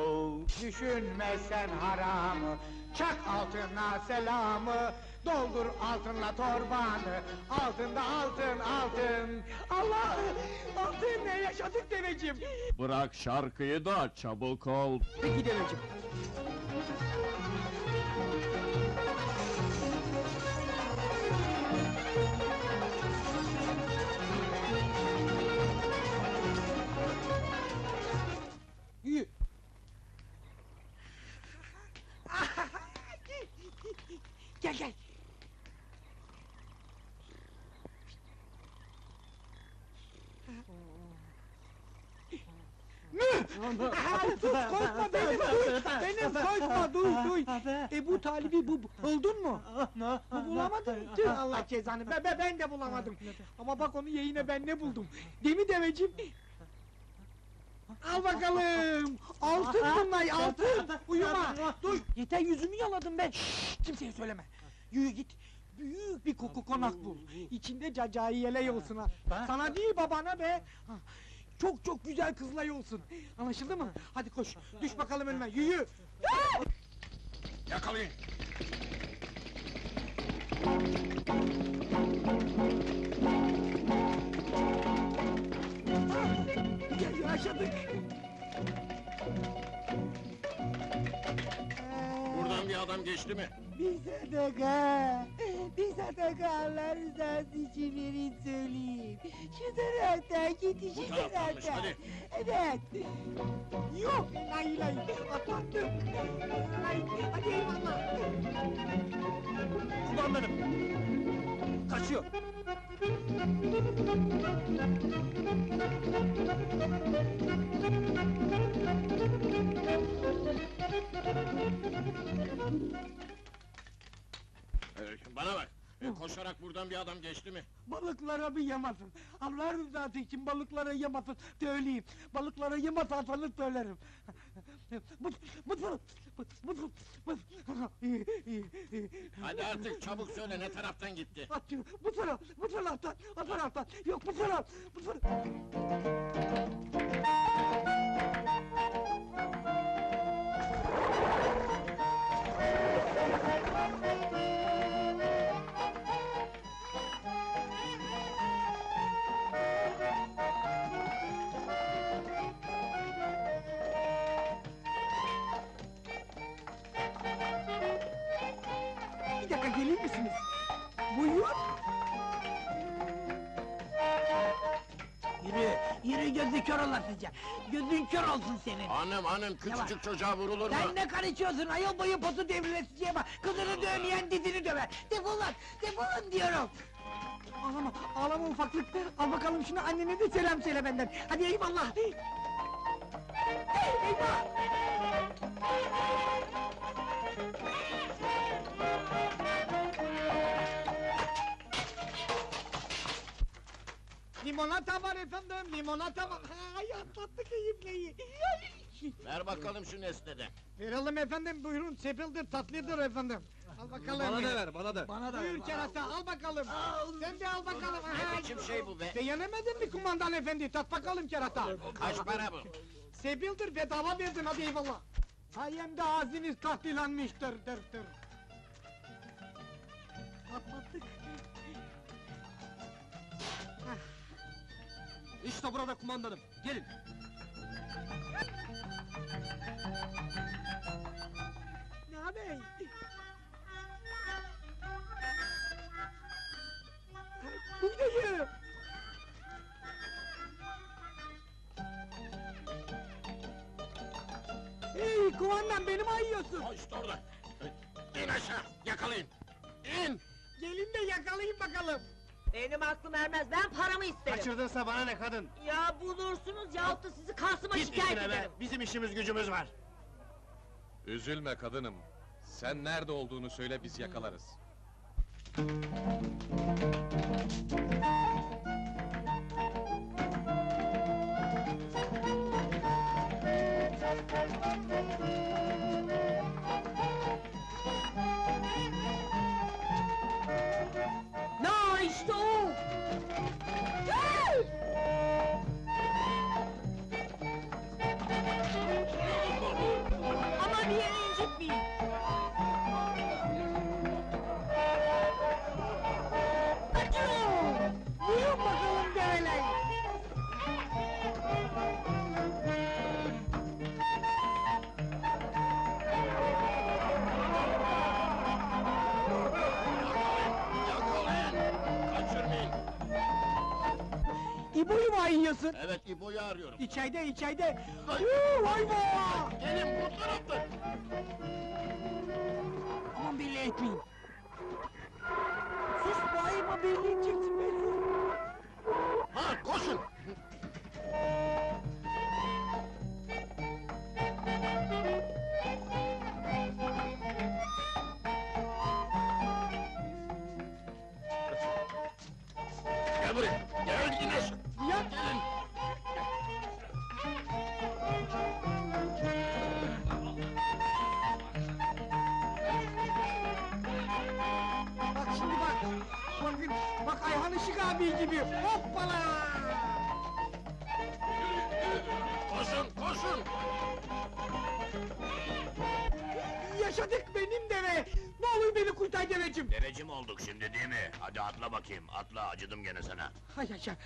Düşünme sen haramı, çak altına selamı, doldur altınla torbanı, altında altın altın. Allah! Altın ne Sadık deveciğim. Bırak şarkıyı da çabuk ol. Peki deveciğim. Ay, sus korkma benim duy! Benim korkma duy duy! E bu talibi bu buldun mu? Bu bulamadın mı? Tüh Allah cezanı! Be, be, ben de bulamadım! Ama bak onu yayına ben ne buldum! Değil mi deveciğim? Al bakalım! Altın bunlar altın! Uyuma! Dur! Yeter yüzümü yaladım ben! Şşş, kimseye söyleme! Yürü git! Büyük bir koku konak bul! İçinde cacayı yele olsun ha! Sana değil babana be! Çok çok güzel kızla olsun! Anlaşıldı mı? Hadi koş! Düş bakalım önüme! Yürü! Yakalayın. Gel yaşadık! Buradan bir adam geçti mi? Bir sadaka! Bir sadaka Allah rızası için verin söyleyeyim! Şu taraftan git şu taraftanmış, taraftan! hadi. Evet! Yok! Lay lay! Atlattım! Lay! Hadi eyvallah! Kumandanım! Kaçıyor! Bana bak. Ee, Koşarak buradan bir adam geçti mi? Balıklara bir yemasın! Allah rızası için balıklara yemasın! Söyleyeyim! Balıklara yem atarsanız söylerim! Bıt! Bıt! Bıt! Bıt! Bıt! Hadi artık çabuk söyle ne taraftan gitti? Atıyor! Bu taraf! Bu taraftan! O taraftan! Yok bu taraf! Bu taraf! Gelir misiniz? Buyur! Yürü, yürü gözü kör olasıca. Gözün kör olsun senin. Hanım hanım küçücük çocuğa vurulur mu? Sen ne karışıyorsun? Ayol boyu potu devrilesiye bak. Kızını dövmeyen dizini döver. Defol lan, defolun diyorum. Ağlama, ağlama ufaklık! Al bakalım şunu annene de selam söyle benden! Hadi eyvallah! Eyvah! Limonata var efendim, limonata var! Ay atlattık ibneyi! Ver bakalım şu nesnede. Verelim efendim, buyurun, sefildir, tatlıdır efendim! Al bakalım! Bana da ver, bana da. Bana da Buyur kerata, al bakalım! Sen de al bakalım! Ne biçim şey bu be? Beğenemedin mi kumandan efendi? Tat bakalım kerata! Kaç para bu? Sebildir bedava verdin hadi eyvallah! Sayemde ağzınız tahlilanmıştır, dır İşte burada kumandanım. Gelin. Ne haber? Buradayım! Hey kumandan beni mi ayıyorsun? O işte orada. İn aşağı yakalayın. İn. Gelin de yakalayın bakalım! Benim aklım ermez, ben paramı isterim. Kaçırdınsa bana ne kadın? Ya bulursunuz yahut da sizi Kasım'a Git şikayet işine be. ederim. Bizim işimiz gücümüz var. Üzülme kadınım. Sen nerede olduğunu söyle biz yakalarız. Yiyorsun? Evet, İbo'yu arıyorum. İçeride, içeride! Huu, vay be! Gelin bu tarafta! Aman belli etmeyin! Sus daima belli edeceksin Yaşadık benim deve! Ne olur beni kurtar deveciğim! Devecim olduk şimdi değil mi? Hadi atla bakayım, atla, acıdım gene sana. Hay yaşa!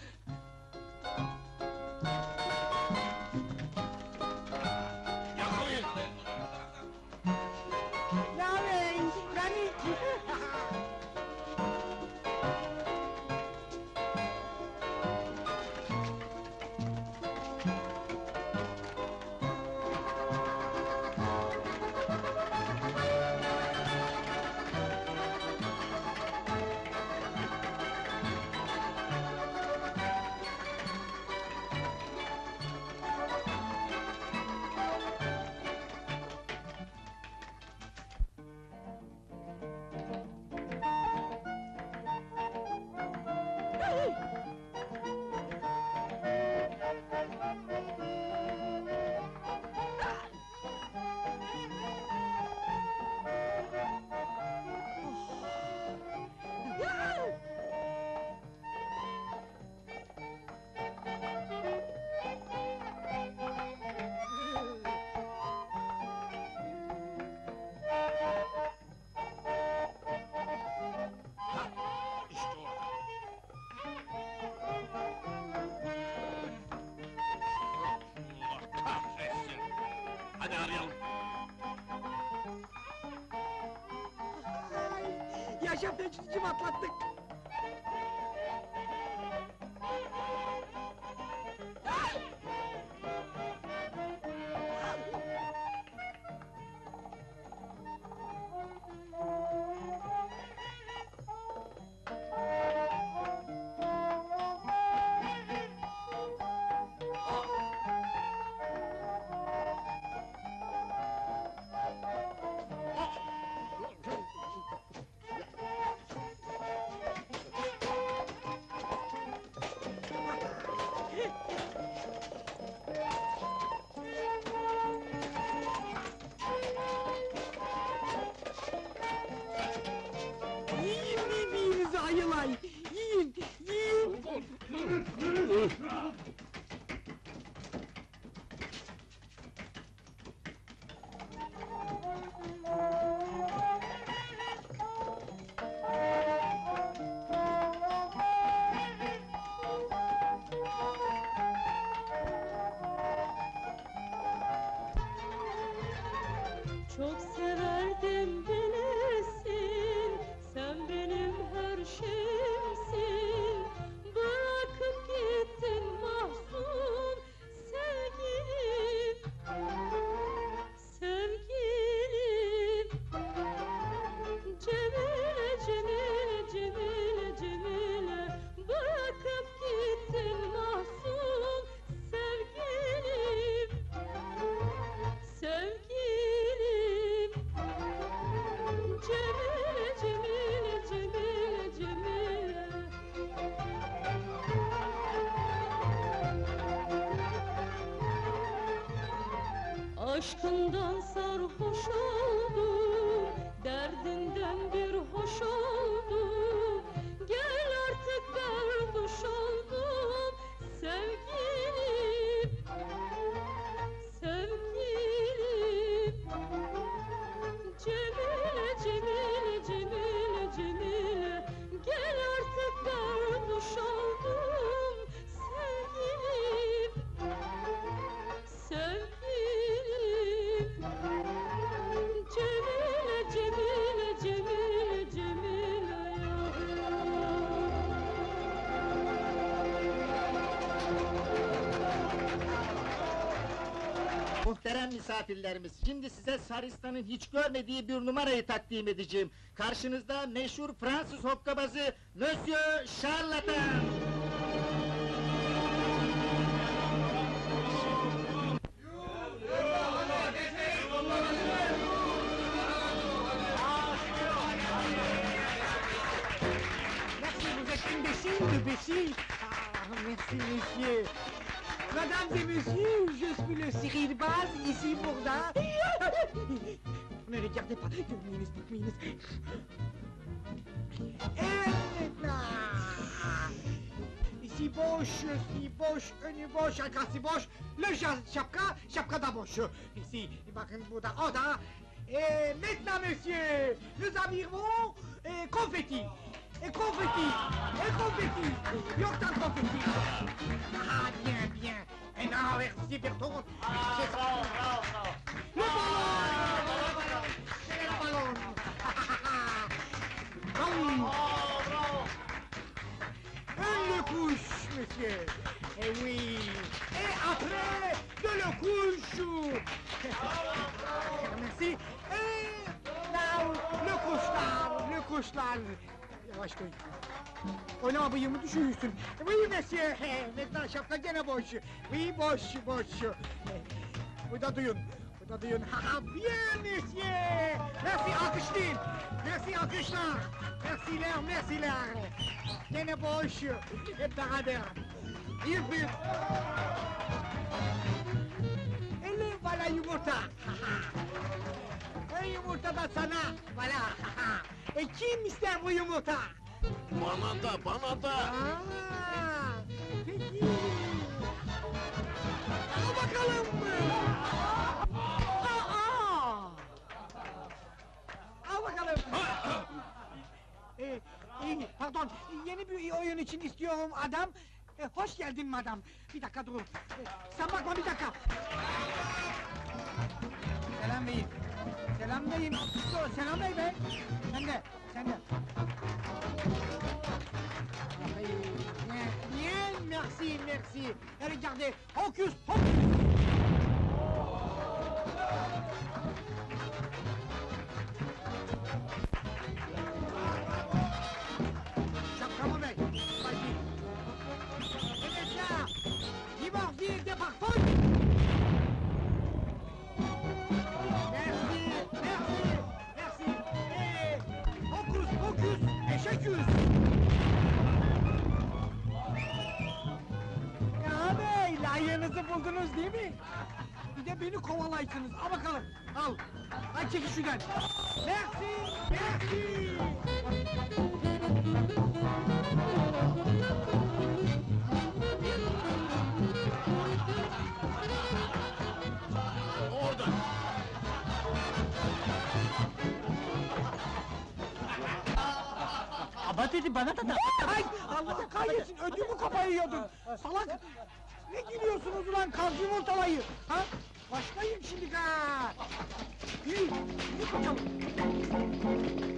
Arayalım. Ay, Yaşa Fecri'cim atlattık! Çok severdim Aşkından sarhoş oldum Derdinden bir hoş oldum Gel artık berduş oldum Sevgilim misafirlerimiz, şimdi size Saristan'ın hiç görmediği bir numarayı takdim edeceğim. Karşınızda meşhur Fransız hokkabazı Monsieur Charlatan! İmbécile, imbécile Ah, merci, monsieur Mesdames et messieurs, je suis le Cyril Baz, ici pour da... Ne regardez pas, deux minutes, deux minutes. Et maintenant... Ici boş, ici boş, önü boş, arkası boş, le şa- şapka, şapka da boş. Ici, bakın bu da, o da. Et maintenant, monsieur, nous avons eh, confetti. Et confetti, et confetti, confetti. Ah, bien, bien. Et non, merci, Bertrand. C'est ça. Le ballon! C'est le ballon! Bravo! Un le couche, monsieur. Et oui. Et après, de le couche. Merci. Et là, le couche-là, le couche-là. Yavaş koy. Oynama bıyığımı düşürürsün. Oui, monsieur. Maintenant şapka gene boş. Oui, boş, boş. Bu da duyun. Bu da duyun. Ha, ha, bien, monsieur. Merci, alkışlayın. Merci, alkışlar. Merciler, merciler. Gene boş. Hep beraber. Bir bir. Elle voilà yumurta. Ve yumurta da sana. Voilà. E kim ister bu yumurta? Bana da, bana da. Aa, peki. Al bakalım. Aa! Al bakalım. Ee, iyi, pardon, yeni bir oyun için istiyorum adam. Ee, hoş geldin madam. Bir dakika dur. Ee, sen bakma bir dakika. Selam beyim. Selam beyim. Dur, selam bey be. Sen de, sen de. Bien, bien, merci, merci. Regardez, hocus pocus. Değil mi? Bir de beni kovalaysınız, al bakalım, al! Ay çekil şuradan! Merci, merci! Orada. Ama dedi bana da da. Ay, Allah kahretsin, ödümü koparıyordun! Salak! Ne gülüyorsunuz ulan kaz yumurtalayı? Ha? Başlayın şimdi ha! Yürü, yürü bakalım!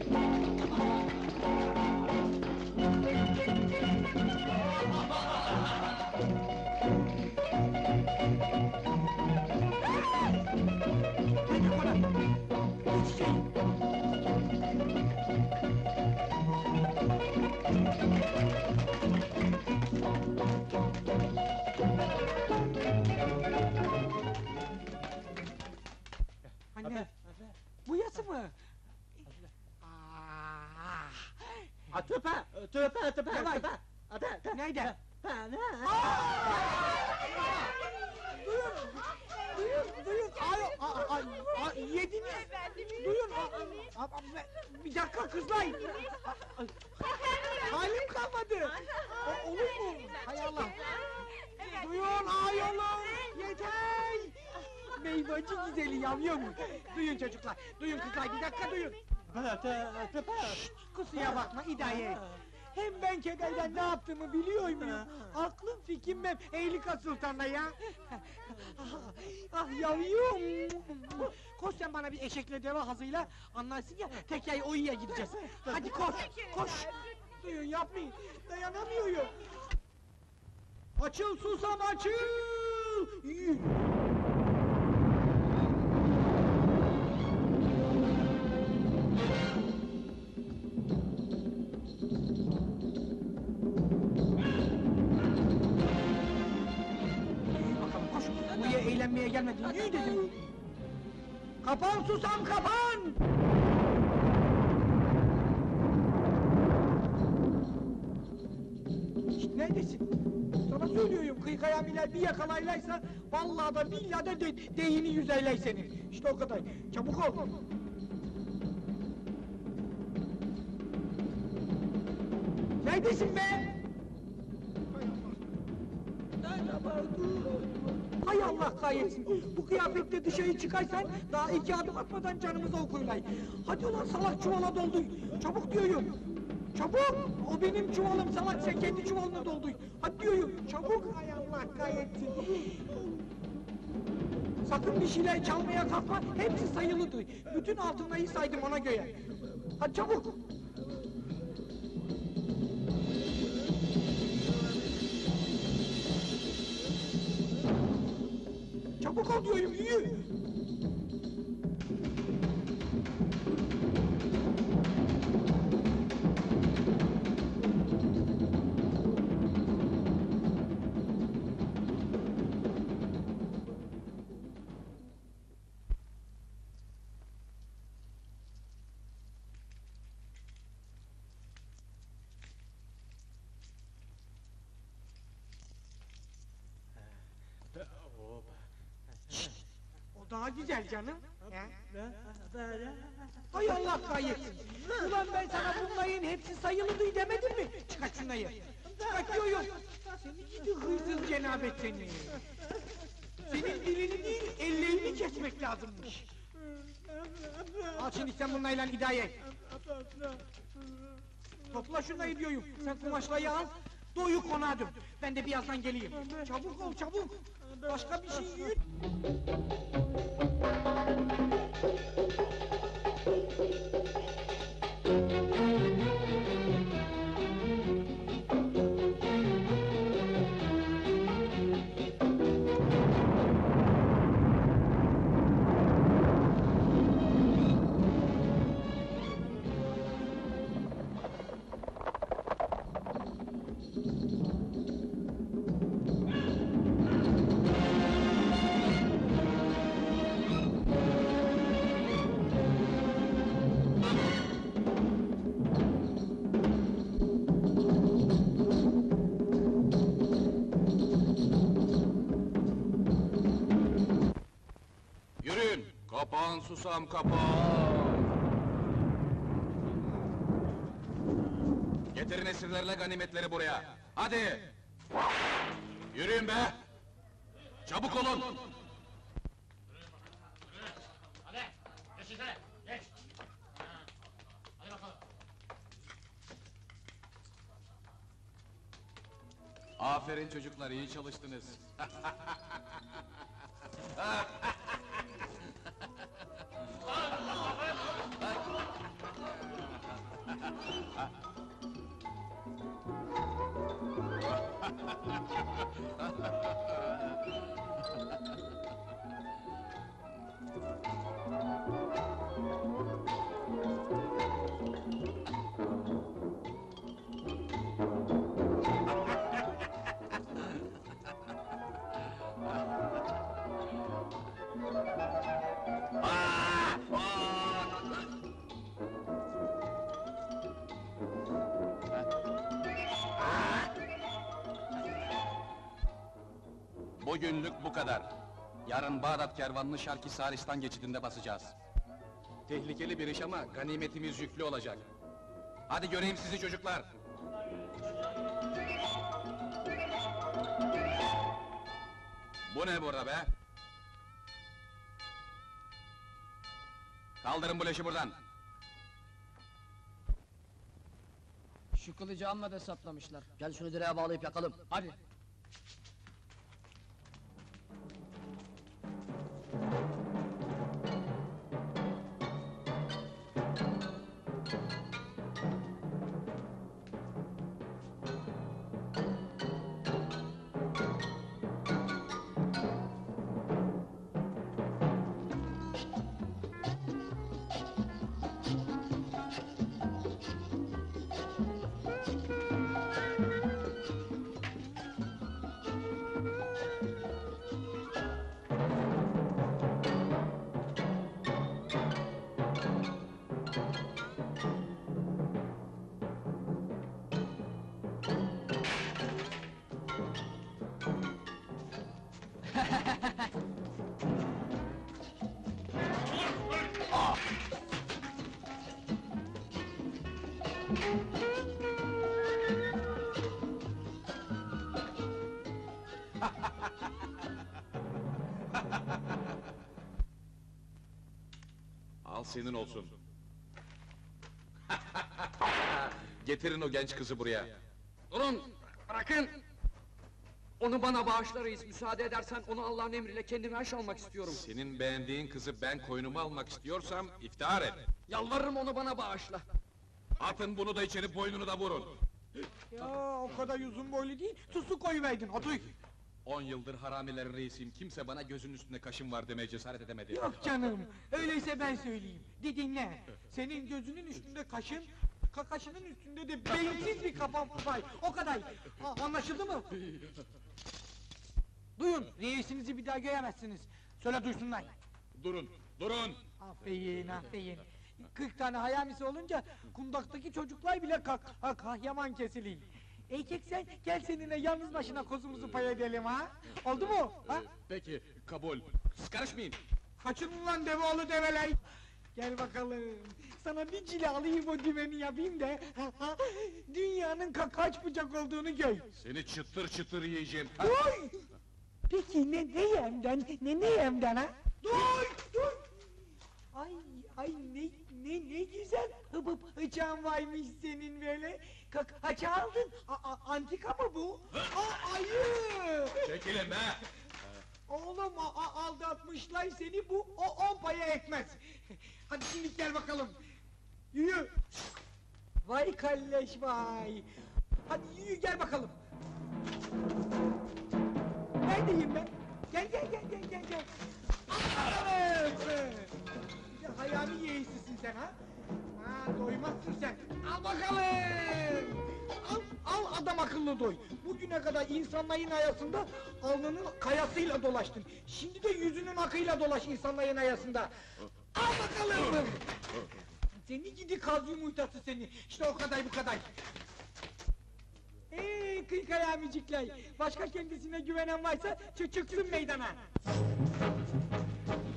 Töpe. Nerede? Ha, ne? Duyun, duyun, duyun, ay, ay, ay, ay, yediniz. Duyun, a- a- a- bir dakika kızlar. A- a- Halim kalmadı. O- olur mu? Hay Allah. Duyun, ay Allah, yeter. Meyvacı güzeli yavrum. Duyun çocuklar, duyun kızlar, bir dakika duyun. Töpe. Kusura bakma idare et. Hem ben kederden ne yaptığımı biliyor muyum? Aklım fikrim hep Eylika Sultan'la ya. ah, ah yavrum. Koş sen bana bir eşekle deve hazıyla, anlarsın ya, tek ay oyuya gideceğiz. Hadi koş, koş. Duyun yapmayın, dayanamıyorum. Açıl susam açıl! Eğlenmeye gelmedim. Yürü dedim. Kapan susam kapan! Şşt, neredesin? Sana söylüyorum kıyık ayağıyla bir yakalaylaysa vallahi da billahi de, de deyini yüzeyley seni. İşte o kadar. Çabuk ol. Neredesin be? Hay Allah kahretsin! Bu kıyafetle dışarı çıkarsan daha iki adım atmadan canımıza okuyulay. Hadi ulan salak çuvala doldu. Çabuk diyorum. Çabuk! O benim çuvalım salak sen kendi çuvalına doldu. Hadi diyorum çabuk! Hay Allah kahretsin! Sakın bir şeyler çalmaya kalkma, hepsi sayılıdır. Bütün altınları saydım ona göre. Hadi çabuk! Çabuk ol diyorum, yürü! Canım. Hay Allah kahretsin! Ulan ben sana bunların hepsi sayılıdır demedim mi? Çıkart şunları! Çıkart diyorum! Seni gidi hırsız cenabet seni! Senin dilini değil, ellerini kesmek lazımmış! Al şimdi sen bunlarla hidayet! Topla şunları diyorum, sen kumaşlayı al, doğuyu konağa dön. Ben de birazdan geleyim. Çabuk ol, çabuk! Başka bir şey yürü! Susam kapan. Getirin esirlerle ganimetleri buraya. Hadi. Yürüyün be. Çabuk olun. Aferin çocuklar, iyi çalıştınız. Bugünlük bu kadar. Yarın Bağdat kervanını Şarkı geçidinde basacağız. Tehlikeli bir iş ama ganimetimiz yüklü olacak. Hadi göreyim sizi çocuklar. Bu ne burada be? Kaldırın bu leşi buradan. Şu kılıcı amma da saplamışlar. Gel şunu direğe bağlayıp yakalım. Hadi. Getirin o genç kızı buraya. Durun! Bırakın! Onu bana bağışla reis, müsaade edersen onu Allah'ın emriyle kendime aş almak istiyorum. Senin beğendiğin kızı ben koynuma almak istiyorsam iftihar et. Yalvarırım onu bana bağışla. Atın bunu da içeri boynunu da vurun. Ya o kadar uzun boylu değil, tusu koyuverdin, otur. On yıldır haramilerin reisiyim, kimse bana gözünün üstünde kaşım var demeye cesaret edemedi. Yok canım, öyleyse ben söyleyeyim. De dinle, senin gözünün üstünde kaşın, ka kaşının üstünde de beyinsiz bir kafan var. O kadar. Ha, anlaşıldı mı? Duyun, reisinizi bir daha göremezsiniz. Söyle duysunlar. Durun, durun! Aferin, aferin. Kırk tane hayamisi olunca kundaktaki çocuklar bile kah ha, kahyaman kesiliyor. Erkek sen gel seninle yalnız başına kozumuzu pay edelim ha? Oldu mu? Ha? Peki, kabul. Siz karışmayın. Kaçın ulan devoğlu develer! Gel bakalım, sana bir cila alayım o düveni yapayım da... ...dünyanın ka kaç bucak olduğunu gör! Seni çıtır çıtır yiyeceğim. Dur! Peki ne ne yemden, ne ne yemden ha? Dur, dur! Ay, ay ne, ne, ne güzel hıbıp hıçağın varmış senin böyle! Ka kaç aldın? A, a- antika mı bu? Aa, ayı! Çekilin be! Oğlum a- a- aldatmışlar seni bu o on paya etmez. Hadi şimdi gel bakalım. Yürü. Vay kalleş vay. Hadi yürü gel bakalım. Neredeyim ben? Gel gel gel gel gel gel. Aferin. Bir de hayami yeğisisin sen ha? Ha doymazsın sen. Al bakalım. Al, al adam akıllı doy. Bugüne kadar insanların ayasında alnının kayasıyla dolaştın. Şimdi de yüzünün akıyla dolaş insanların ayasında. Al bakalım. Seni gidi kaz yumurtası seni. İşte o kadar bu kadar. Eee kıyk ayağımcıklar. Başka kendisine güvenen varsa çı- çıksın meydana.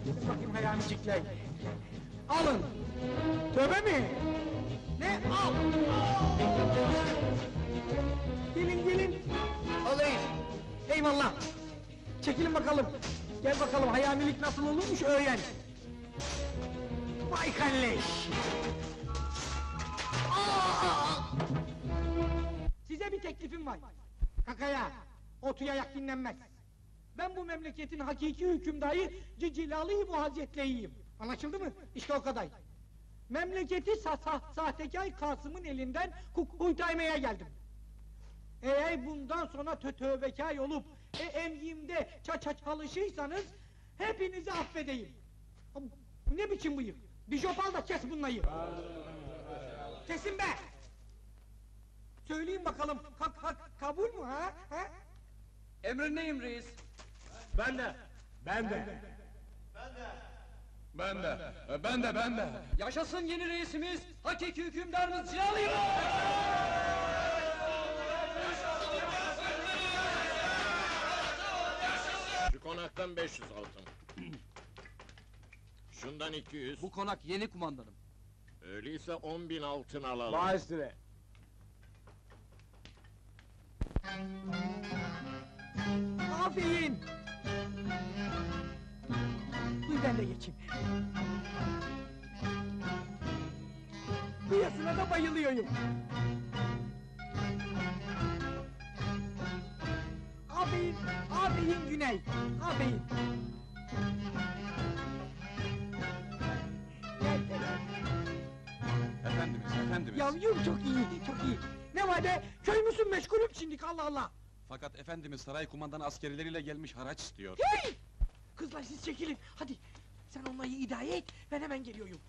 Gelin bakayım hayamcıklar. Alın. Tövbe mi? Ne? Al. Gelin gelin. Alayım. Eyvallah. Çekilin bakalım. Gel bakalım hayamilik nasıl olurmuş öğren. Vay kalleş. Size bir teklifim var. Kakaya, otuya yak dinlenmez. Ben bu memleketin hakiki hükümdarı Cicilalı bu Hazretleri'yim. Anlaşıldı mı? İşte o kadar. Memleketi sa sa sahtekar Kasım'ın elinden ku- kurtarmaya geldim. Eğer bundan sonra tö tövbekar olup e, emgimde ça ça hepinizi affedeyim. Ne biçim bıyık? Bijop al da kes bunları. Kesin be! Söyleyin bakalım, ka ka kabul mü ha? ha? Emrindeyim reis. Ben de, ben de. Ben de, e, ben de, ben de. Yaşasın yeni reisimiz, hakiki hükümdarımız Cilalı İbo! Şu konaktan 500 altın. Şundan 200. Bu konak yeni kumandanım. Öyleyse 10 bin altın alalım. Bağ üstüne. Aferin! Dur ben de geçeyim. Bu yasına da bayılıyorum. Aferin, aferin Güney, aferin. Efendimiz. Yavrum çok iyi, çok iyi. Ne var be, köy müsün meşgulüm şimdi, Allah Allah! Fakat efendimiz saray kumandanı askerleriyle gelmiş haraç istiyor. Hey! Kızlar siz çekilin, hadi! Sen onları idare et, ben hemen geliyorum.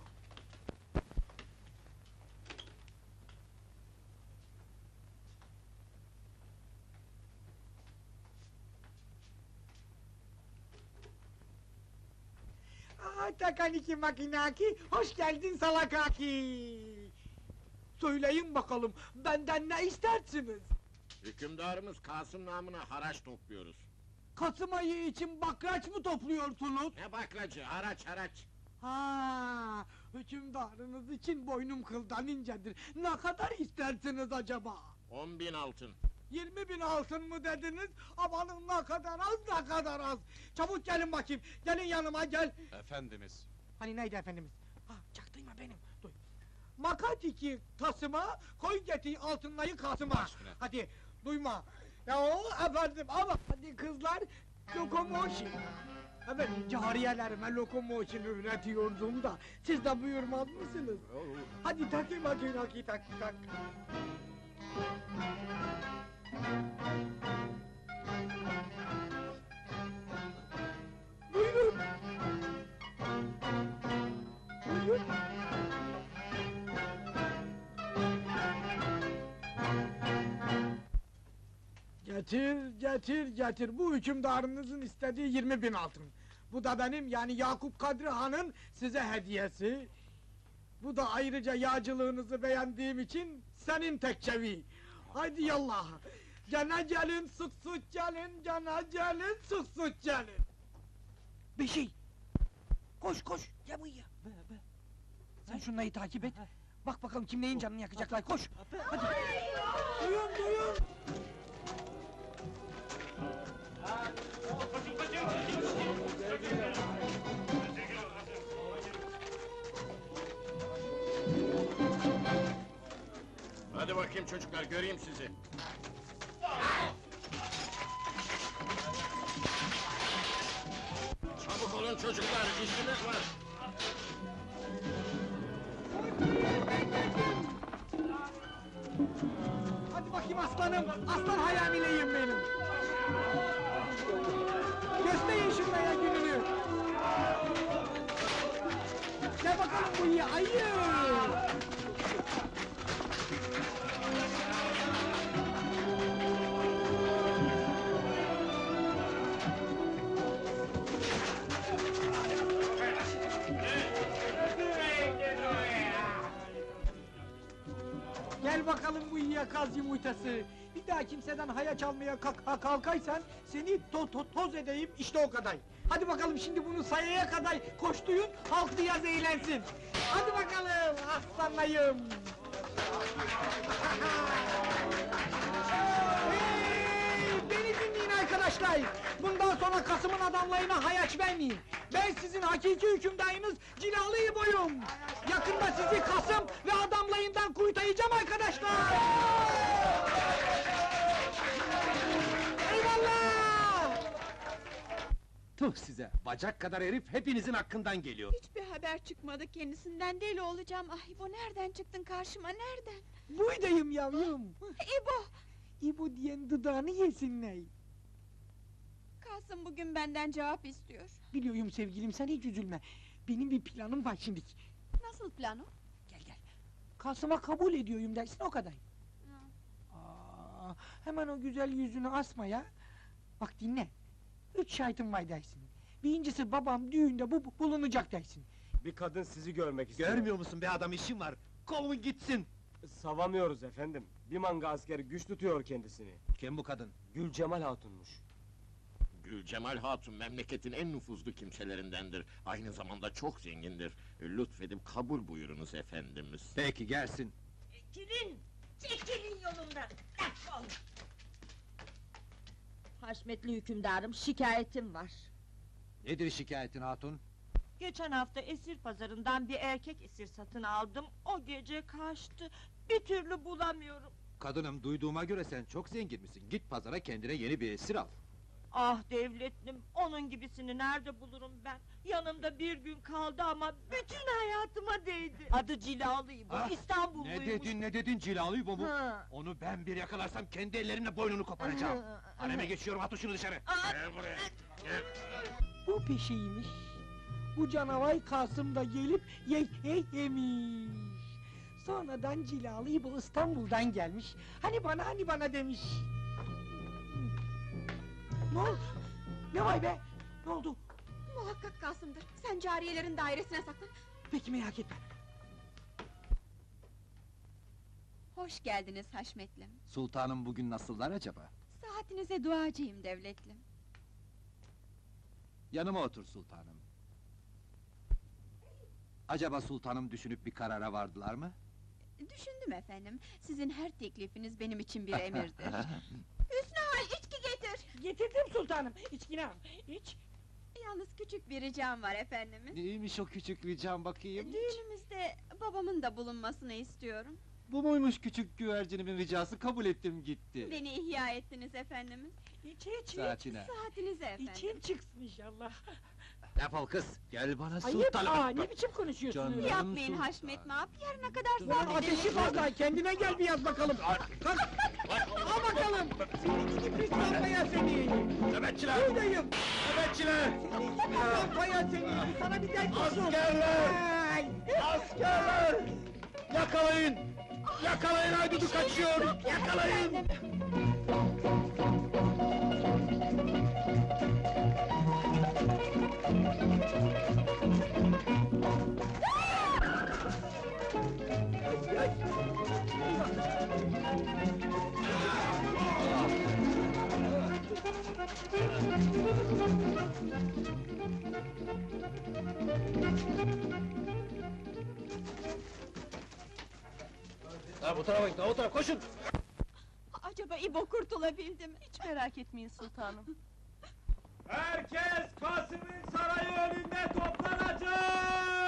Takaniki makinaki, hoş geldin salakaki! Söyleyin bakalım, benden ne istersiniz? Hükümdarımız Kasım namına haraç topluyoruz. Kasım ayı için bakraç mı topluyorsunuz? Ne baklacı, haraç haraç. Ha, hükümdarınız için boynum kıldan incedir. Ne kadar istersiniz acaba? 10 bin altın. Yirmi bin altın mı dediniz? Amanın ne kadar az, ne kadar az! Çabuk gelin bakayım, gelin yanıma gel! Efendimiz. Hani neydi efendimiz? Ha, çaktırma benim. Makatiki tasıma, koy getir altınlayı kasıma. Hadi duyma. Ya o efendim ama hadi kızlar lokomotion. Evet cariyelerime lokomotion üretiyordum da siz de buyurmaz mısınız? Hadi takayım bakayım haki tak tak. Buyurun. Getir, getir, getir. Bu hükümdarınızın istediği 20 bin altın. Bu da benim yani Yakup Kadri Han'ın size hediyesi. Bu da ayrıca yağcılığınızı beğendiğim için senin tekçevi. Haydi yallah. Cana gelin, sık sık gelin, cana gelin, sık sık gelin. Beşik! Koş koş, gel buraya. Sen şunları takip et. Bak bakalım kim neyin canını yakacaklar, koş! Hadi! Duyun, duyun! Hadi bakayım çocuklar, göreyim sizi. Çabuk olun çocuklar, işimiz var. Hadi bakayım aslanım, aslan hayalileyim benim. Gösterin şuraya gününü. Gel bakalım buraya, ayı. Gel bakalım bu iyi kaz yumurtası. Bir daha kimseden haya çalmaya kalk kalkaysan seni to to toz edeyim işte o kadar. Hadi bakalım şimdi bunu sayaya kadar koştuyun halk biraz eğlensin. Hadi bakalım aslanlayım. hey, beni dinleyin arkadaşlar. Bundan sonra Kasım'ın adamlarına hayaç vermeyin. Ben sizin hakiki hükümdarınız Cilalı İbo'yum. Yakında sizi Kasım ve adamlarından kuytayacağım arkadaşlar. Eyvallah! Tuh size, bacak kadar herif hepinizin hakkından geliyor. Hiçbir haber çıkmadı kendisinden deli olacağım. Ay bu nereden çıktın karşıma nereden? Buydayım yavrum. İbo! İbo diyen dudağını yesinler. Kasım bugün benden cevap istiyor. Biliyorum sevgilim sen hiç üzülme. Benim bir planım var şimdi. Nasıl plan o? Kasım'a kabul ediyorum dersin o kadar. Aa, hemen o güzel yüzünü asma ya. Bak dinle. Üç şahitim var dersin. Birincisi babam düğünde bu bu- bulunacak dersin. Bir kadın sizi görmek istiyor. Görmüyor musun be adam işim var. Kovun gitsin. Savamıyoruz efendim. Bir manga askeri güç tutuyor kendisini. Kim bu kadın? Gül Cemal Hatun'muş. Gülcemal Hatun memleketin en nüfuzlu kimselerindendir. Aynı zamanda çok zengindir. Lütfedip kabul buyurunuz efendimiz. Peki gelsin. Çekilin! Çekilin yolumdan! Defol! Haşmetli hükümdarım, şikayetim var. Nedir şikayetin hatun? Geçen hafta esir pazarından bir erkek esir satın aldım. O gece kaçtı. Bir türlü bulamıyorum. Kadınım duyduğuma göre sen çok zengin misin. Git pazara kendine yeni bir esir al. Ah devletlim, onun gibisini nerede bulurum ben? Yanımda bir gün kaldı ama bütün hayatıma değdi. Adı Cilalıyım, Ah, İstanbulluymuş. Ne dedin ne dedin cilalı bu mu? Ha. Onu ben bir yakalarsam kendi ellerimle boynunu koparacağım. Haneme geçiyorum atın şunu dışarı. Gel buraya, gel. Bu peşeymiş. Bu canavar Kasım da gelip ye ye yemiş. Sonradan Cilalı bu İstanbul'dan gelmiş. Hani bana hani bana demiş. Ne oldu? Ne var be? Ne oldu? Muhakkak Kasım'dır. Sen cariyelerin dairesine saklan. Peki merak etme. Hoş geldiniz Haşmetlim. Sultanım bugün nasıllar acaba? Saatinize duacıyım devletlim. Yanıma otur sultanım. Acaba sultanım düşünüp bir karara vardılar mı? Düşündüm efendim. Sizin her teklifiniz benim için bir emirdir. Hüsnü içki getir. Getirdim sultanım. İçkini al. İç. Yalnız küçük bir ricam var efendimin. Neymiş o küçük ricam bakayım? Düğünümüzde babamın da bulunmasını istiyorum. Bu muymuş küçük güvercinimin ricası kabul ettim gitti. Beni ihya ettiniz efendimin. İç iç Saatine. Saatinize efendim. İçin çıksın inşallah. Defol kız. Gel bana Ayıp aa ne biçim konuşuyorsunuz? Canım. Yapmayın Sultan. Haşmet ne yap? Yarına kadar sabredelim. ateşi fazla kendine gel bir yaz bakalım. Kalk. Al bakalım. Seni gidi pis seni. Nöbetçiler! Buradayım. Nöbetçiler! Seni gidi lambaya seni. Sana bir ders olsun. Askerler! Ay. Askerler! Yakalayın! Yakalayın Haydut'u kaçıyor! Yakalayın! Ha, bu tarafa git, o tarafa koşun! Acaba İbo kurtulabildi mi? Hiç merak etmeyin sultanım. Herkes Kasım'ın sarayı önünde toplanacak!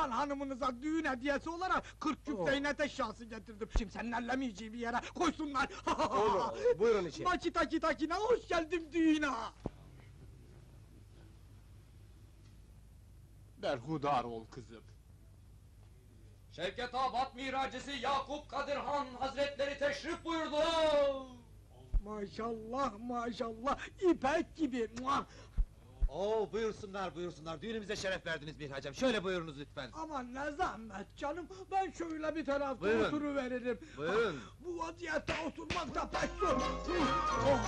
Sultan hanımınıza düğün hediyesi olarak 40 küp zeynete şahsı getirdim. Şimdi senin ellemeyeceği bir yere koysunlar. Olur, buyurun içeri. Maçı taki takine hoş geldim düğüne. Berhudar ol kızım. Şevket Abat miracısı Yakup Kadir Han Hazretleri teşrif buyurdu. Maşallah maşallah ipek gibi. Muah! Oo buyursunlar buyursunlar. Düğünümüze şeref verdiniz Mihacım. Şöyle buyurunuz lütfen. Aman ne zahmet canım. Ben şöyle bir tarafta Buyurun. oturuveririm. Buyurun. Bu vaziyette oturmak da pek zor. Oh.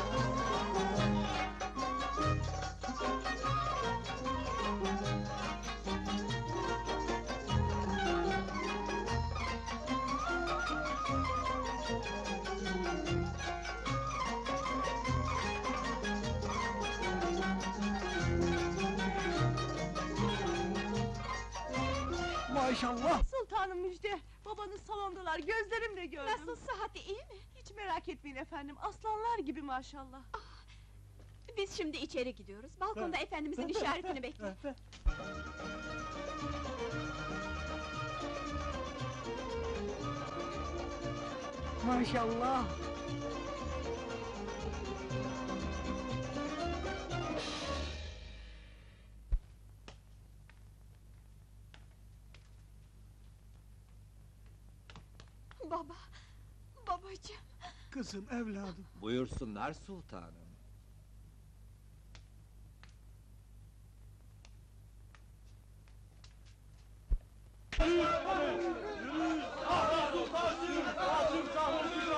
Maşallah. Sultanım müjde. Babanız salondalar, gözlerimle gördüm. Nasıl sıhhati iyi mi? Hiç merak etmeyin efendim, aslanlar gibi maşallah. Biz şimdi içeri gidiyoruz. Balkonda efendimizin işaretini bekle. Maşallah. Baba, babacığım. Kızım evladım. Buyursunlar sultanım. Efendimiz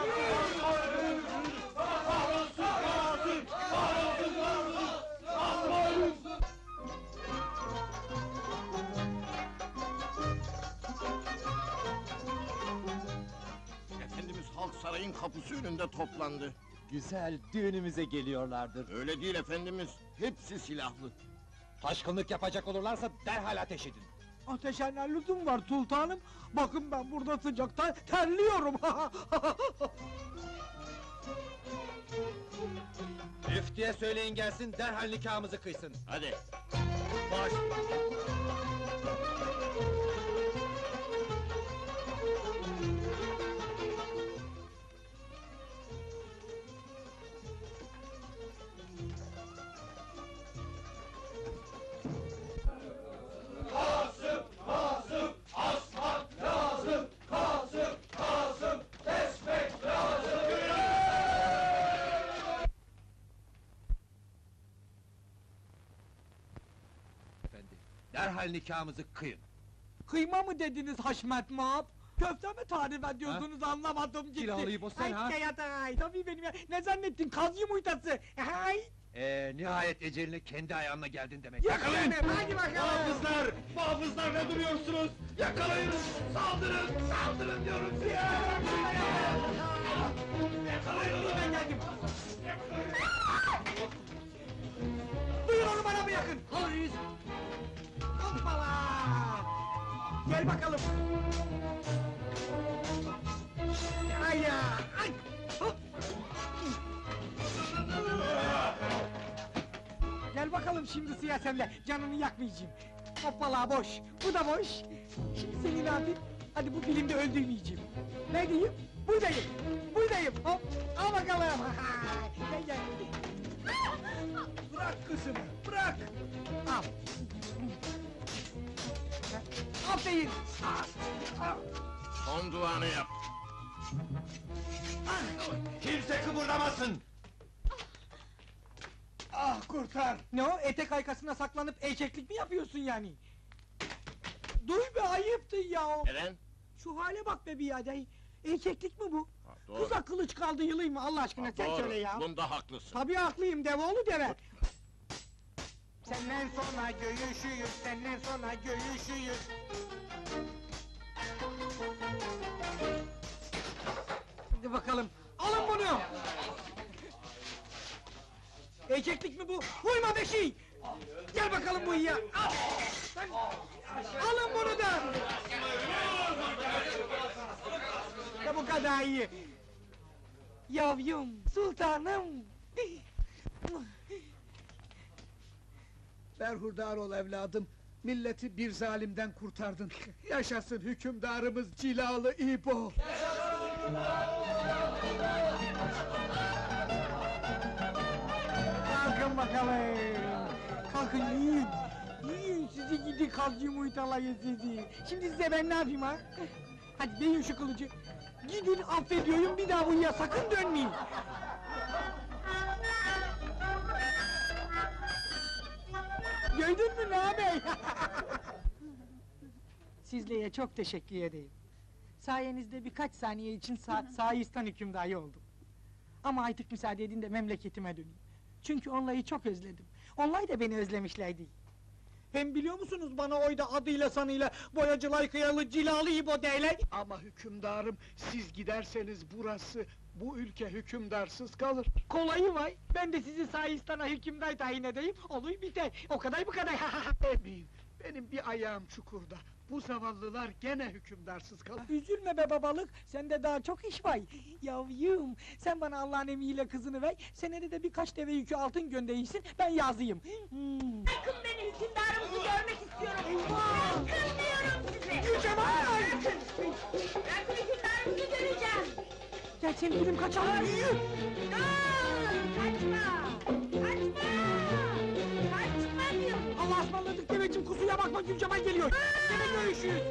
sarayın kapısı önünde toplandı. Güzel, düğünümüze geliyorlardır. Öyle değil efendimiz, hepsi silahlı. Taşkınlık yapacak olurlarsa derhal ateş edin. Ateşe ne lüzum var sultanım? Bakın ben burada sıcakta terliyorum. Müftiye söyleyin gelsin derhal nikahımızı kıysın. Hadi. Baş. Nikahımızı kıyın. Kıyma mı dediniz Haşmet Mab? Köfte mi tarif ediyorsunuz anlamadım gitti. Cilalıyı bu sen, ha? Ay yatay, tabii benim ya. Ne zannettin kaz yumurtası? Hay! Ee, nihayet eceline kendi ayağına geldin demek. Yakalayın! Hadi bakalım! Muhafızlar! Muhafızlar ne duruyorsunuz? Yakalayın! Saldırın! Saldırın diyorum size! Yakalayın! Ben geldim! Duyun onu bana bırakın! Hayır! Hoppala! Gel bakalım! Ay! Hop! Gel bakalım şimdi sıra sende, canını yakmayacağım. Hoppala boş, bu da boş. Şimdi seni ne yapayım? Hadi bu filmde öldürmeyeceğim. Neredeyim? Buradayım, buradayım. Hop, al bakalım. Aferin. Son duanı yap. Kimse kıpırdamasın! Ah kurtar! Ne o, etek aykasına saklanıp eşeklik mi yapıyorsun yani? Duy be ayıptı ya! Neden? Şu hale bak be birader! Eşeklik mi bu? doğru. Kıza kılıç kaldı yılayım mı Allah aşkına sen Doğru, söyle ya! Bunda haklısın. Tabii haklıyım devoğlu deve! Senden sonra göğüşüyüz, senden sonra göğüşüyüz! Hadi bakalım, alın bunu! Eşeklik mi bu? Vurma beşiği! Gel bakalım bu ya! Alın bunu da! Ya bu kadar iyi! Yavrum, sultanım! Berhudar ol evladım. Milleti bir zalimden kurtardın. Yaşasın hükümdarımız cilalı İbo. Kalkın bakalım! Kalkın yiyin! Yiyin sizi gidi kaz yumurtalayın sizi! Şimdi size ben ne yapayım ha? Hadi deyin şu kılıcı! Gidin affediyorum bir daha buraya sakın dönmeyin! Gördün mü ne haber? Sizlere çok teşekkür ederim. Sayenizde birkaç saniye için sa Saistan hükümdarı oldum. Ama artık müsaade edin de memleketime döneyim. Çünkü onları çok özledim. Onlar da beni özlemişlerdi. Hem biliyor musunuz bana oyda adıyla sanıyla boyacılar kıyalı cilalı İbo derler. Ama hükümdarım siz giderseniz burası, bu ülke hükümdarsız kalır. Kolayı var. Ben de sizi Saistan'a hükümdar tayin edeyim. Olur biter. O kadar bu kadar. Emin, benim bir ayağım çukurda. Bu zavallılar gene hükümdarsız kalır. Üzülme be babalık, sende daha çok iş var. Yavrum, sen bana Allah'ın emriyle kızını ver, senede de birkaç deve yükü altın gönderirsin, ben yazayım. Hmm. Bırakın beni hükümdarımızı görmek istiyorum. Bırakın diyorum size. Cemal! Bırakın. Bırakın hükümdarımızı göreceğim. Gel sevgilim kaçalım! Dur! Kaçma! Kaçma! Kaçma diyorum. Allah'a ısmarladık bakma Gülcemal geliyor! Gene görüşürüz!